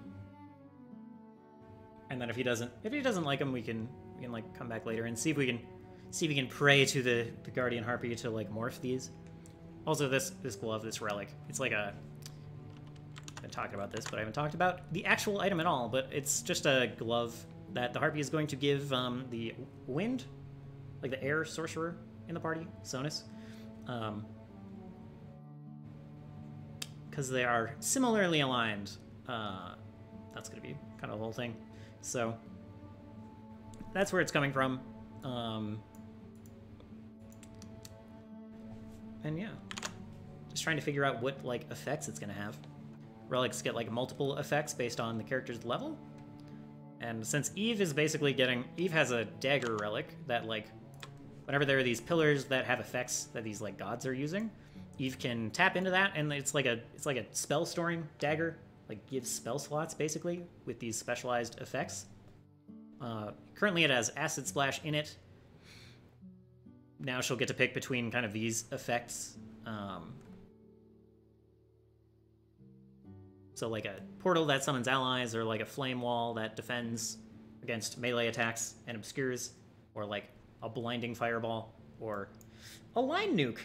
and then if he doesn't, if he doesn't like them, we can we can like come back later and see if we can see if we can pray to the the guardian harpy to like morph these. Also, this this glove, this relic, it's like a. I've been talking about this, but I haven't talked about the actual item at all. But it's just a glove that the harpy is going to give um, the wind, like the air sorcerer in the party, Sonus. Um, because they are similarly aligned. Uh, that's going to be kind of the whole thing. So that's where it's coming from. Um, and yeah, just trying to figure out what like effects it's going to have. Relics get like multiple effects based on the character's level. And since Eve is basically getting Eve has a dagger relic that like whenever there are these pillars that have effects that these like gods are using, Eve can tap into that and it's like a it's like a spell storing dagger like gives spell slots basically with these specialized effects. Uh, currently, it has Acid Splash in it. Now she'll get to pick between kind of these effects. Um, so, like a portal that summons allies, or like a flame wall that defends against melee attacks and obscures, or like a blinding fireball, or a line nuke.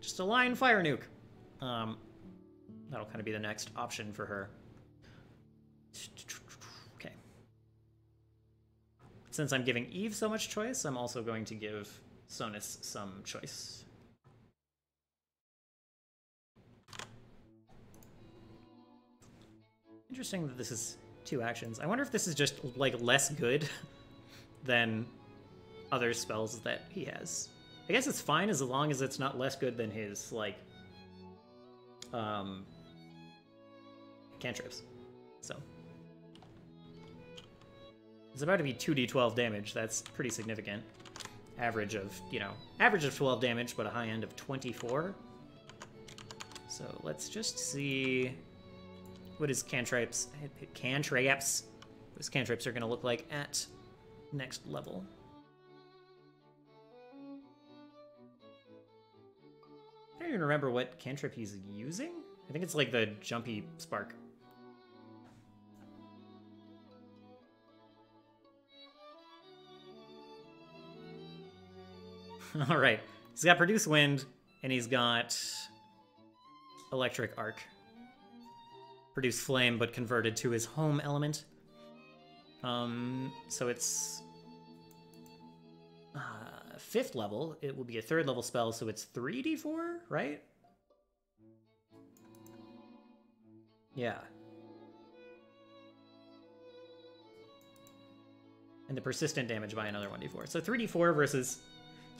Just a line fire nuke. Um, That'll kind of be the next option for her. Okay. Since I'm giving Eve so much choice, I'm also going to give Sonus some choice. Interesting that this is two actions. I wonder if this is just, like, less good than other spells that he has. I guess it's fine as long as it's not less good than his, like, um, cantrips. So. It's about to be 2d12 damage. That's pretty significant. Average of, you know, average of 12 damage, but a high end of 24. So let's just see what his cantrips, cantrips, what his cantrips are going to look like at next level. I don't even remember what cantrip he's using. I think it's like the jumpy spark. All right. He's got Produce Wind, and he's got electric arc. Produce flame, but converted to his home element. Um, so it's uh, fifth level. It will be a third level spell, so it's 3d4, right? Yeah. And the persistent damage by another 1d4. So 3d4 versus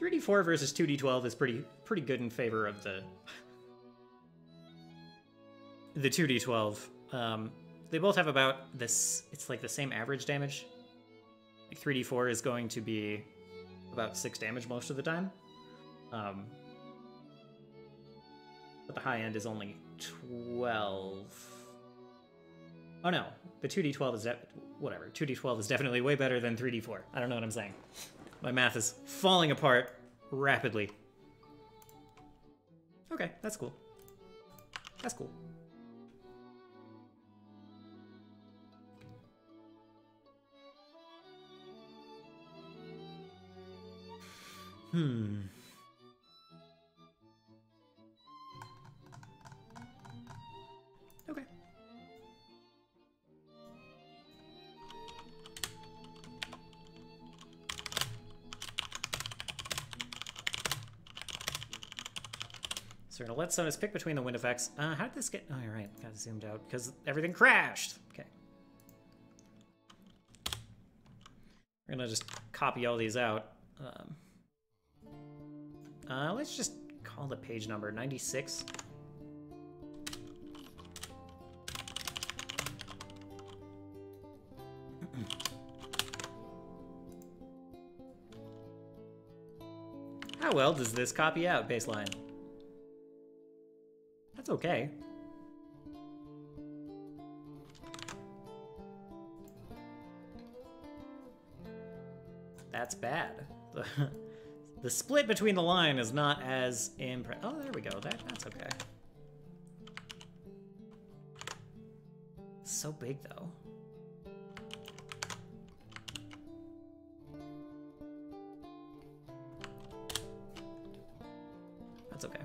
3d4 versus 2d12 is pretty pretty good in favor of the the 2d12. Um, they both have about this. It's like the same average damage. Like 3d4 is going to be about six damage most of the time. Um, but the high end is only 12. Oh no, the 2d12 is whatever. 2d12 is definitely way better than 3d4. I don't know what I'm saying. My math is falling apart rapidly. Okay, that's cool. That's cool. Hmm. Okay. So we're gonna let Sonus pick between the wind effects. Uh, how did this get? Oh, right. Got zoomed out because everything crashed. Okay. We're gonna just copy all these out. Um, uh, let's just call the page number 96. How well does this copy out, baseline? That's okay. That's bad. The split between the line is not as impressive. Oh, there we go. That That's okay. So big, though. That's okay.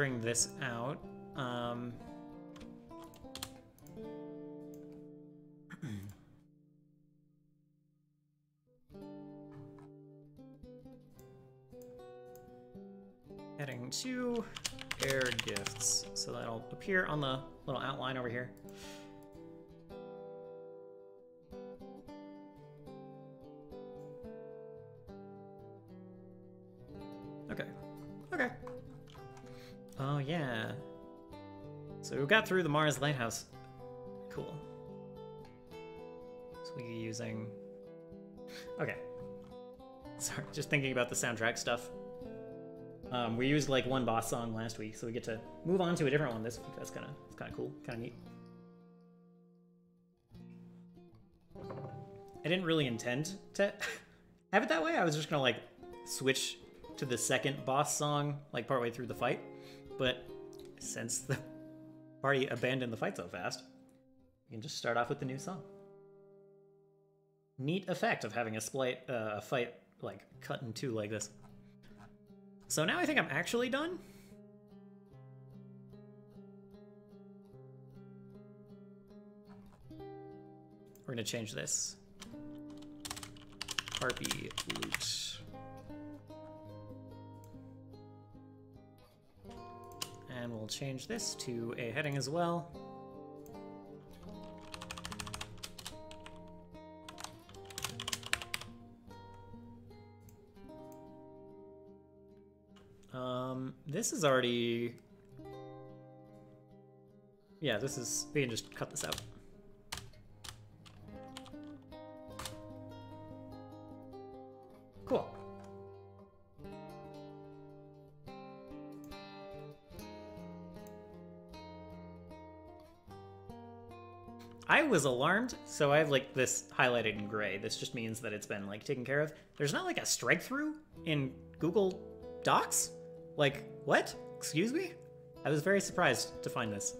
Bring this out. Um, heading air gifts. So that'll appear on the little outline over here. Got through the Mars Lighthouse. Cool. So we're using... Okay. Sorry, just thinking about the soundtrack stuff. Um, we used like one boss song last week, so we get to move on to a different one this week. That's kind of kind of cool, kind of neat. I didn't really intend to have it that way. I was just gonna like switch to the second boss song like partway through the fight, but since the party abandoned the fight so fast, you can just start off with the new song. Neat effect of having a split, uh, a fight like cut in two like this. So now I think I'm actually done. We're gonna change this. Harpy loot. And we'll change this to a heading as well. Um, this is already... Yeah, this is... We can just cut this out. Was alarmed, so I have like this highlighted in gray. This just means that it's been like taken care of. There's not like a strike through in Google Docs? Like, what? Excuse me? I was very surprised to find this.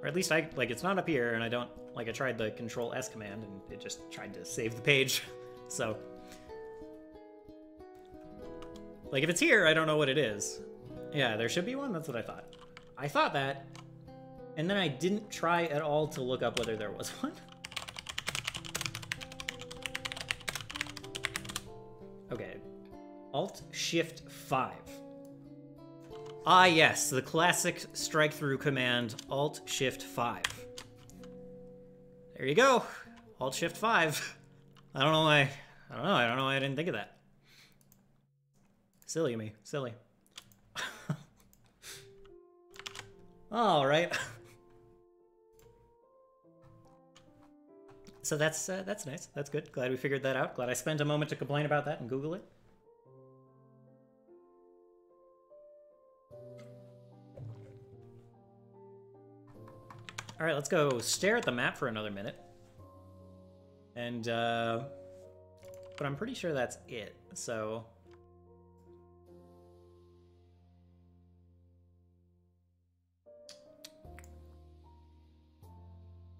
Or at least I, like, it's not up here, and I don't, like, I tried the Control S command, and it just tried to save the page. so. Like, if it's here, I don't know what it is. Yeah, there should be one? That's what I thought. I thought that, and then I didn't try at all to look up whether there was one. Okay. Alt Shift 5. Ah yes, the classic strike through command, Alt Shift 5. There you go. Alt Shift 5. I don't know why I don't know, I don't know why I didn't think of that. Silly me. Silly. Alright. So that's uh, that's nice. That's good. Glad we figured that out. Glad I spent a moment to complain about that and Google it. All right, let's go stare at the map for another minute. And, uh, but I'm pretty sure that's it, so.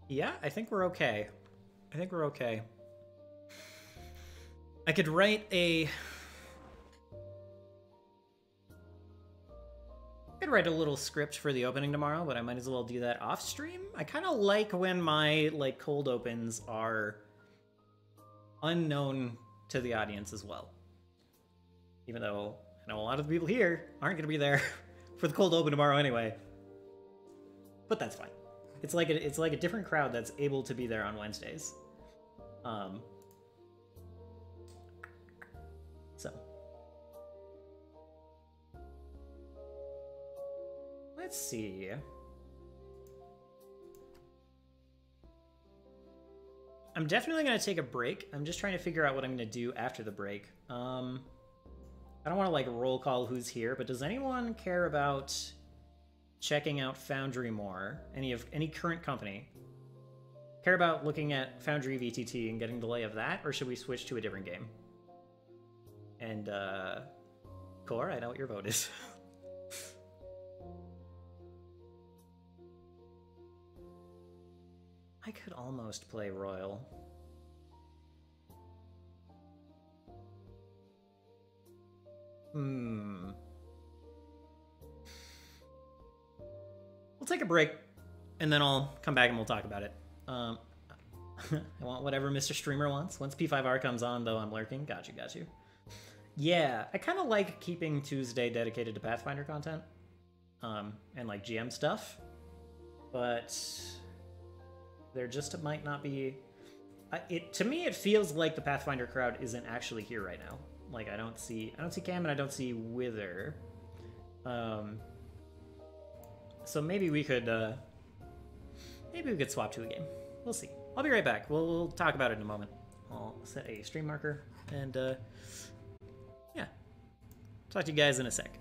Yeah, I think we're okay. I think we're okay. I could write a could write a little script for the opening tomorrow, but I might as well do that off stream. I kind of like when my like cold opens are unknown to the audience as well. Even though I know a lot of the people here aren't going to be there for the cold open tomorrow anyway. But that's fine. It's like a, it's like a different crowd that's able to be there on Wednesdays. Um, so. Let's see. I'm definitely going to take a break. I'm just trying to figure out what I'm going to do after the break. Um, I don't want to like roll call who's here, but does anyone care about checking out Foundry more? Any of any current company? Care about looking at Foundry VTT and getting the lay of that, or should we switch to a different game? And uh, Core, I know what your vote is. I could almost play Royal. Hmm. We'll take a break, and then I'll come back and we'll talk about it. Um, I want whatever Mr. Streamer wants. Once P5R comes on, though, I'm lurking. Got you, got you. Yeah, I kind of like keeping Tuesday dedicated to Pathfinder content, um, and like GM stuff, but there just might not be. It to me, it feels like the Pathfinder crowd isn't actually here right now. Like I don't see, I don't see Cam and I don't see Wither. Um. So maybe we could, uh, maybe we could swap to a game. We'll see. I'll be right back. We'll, we'll talk about it in a moment. I'll set a stream marker and uh, yeah, talk to you guys in a sec.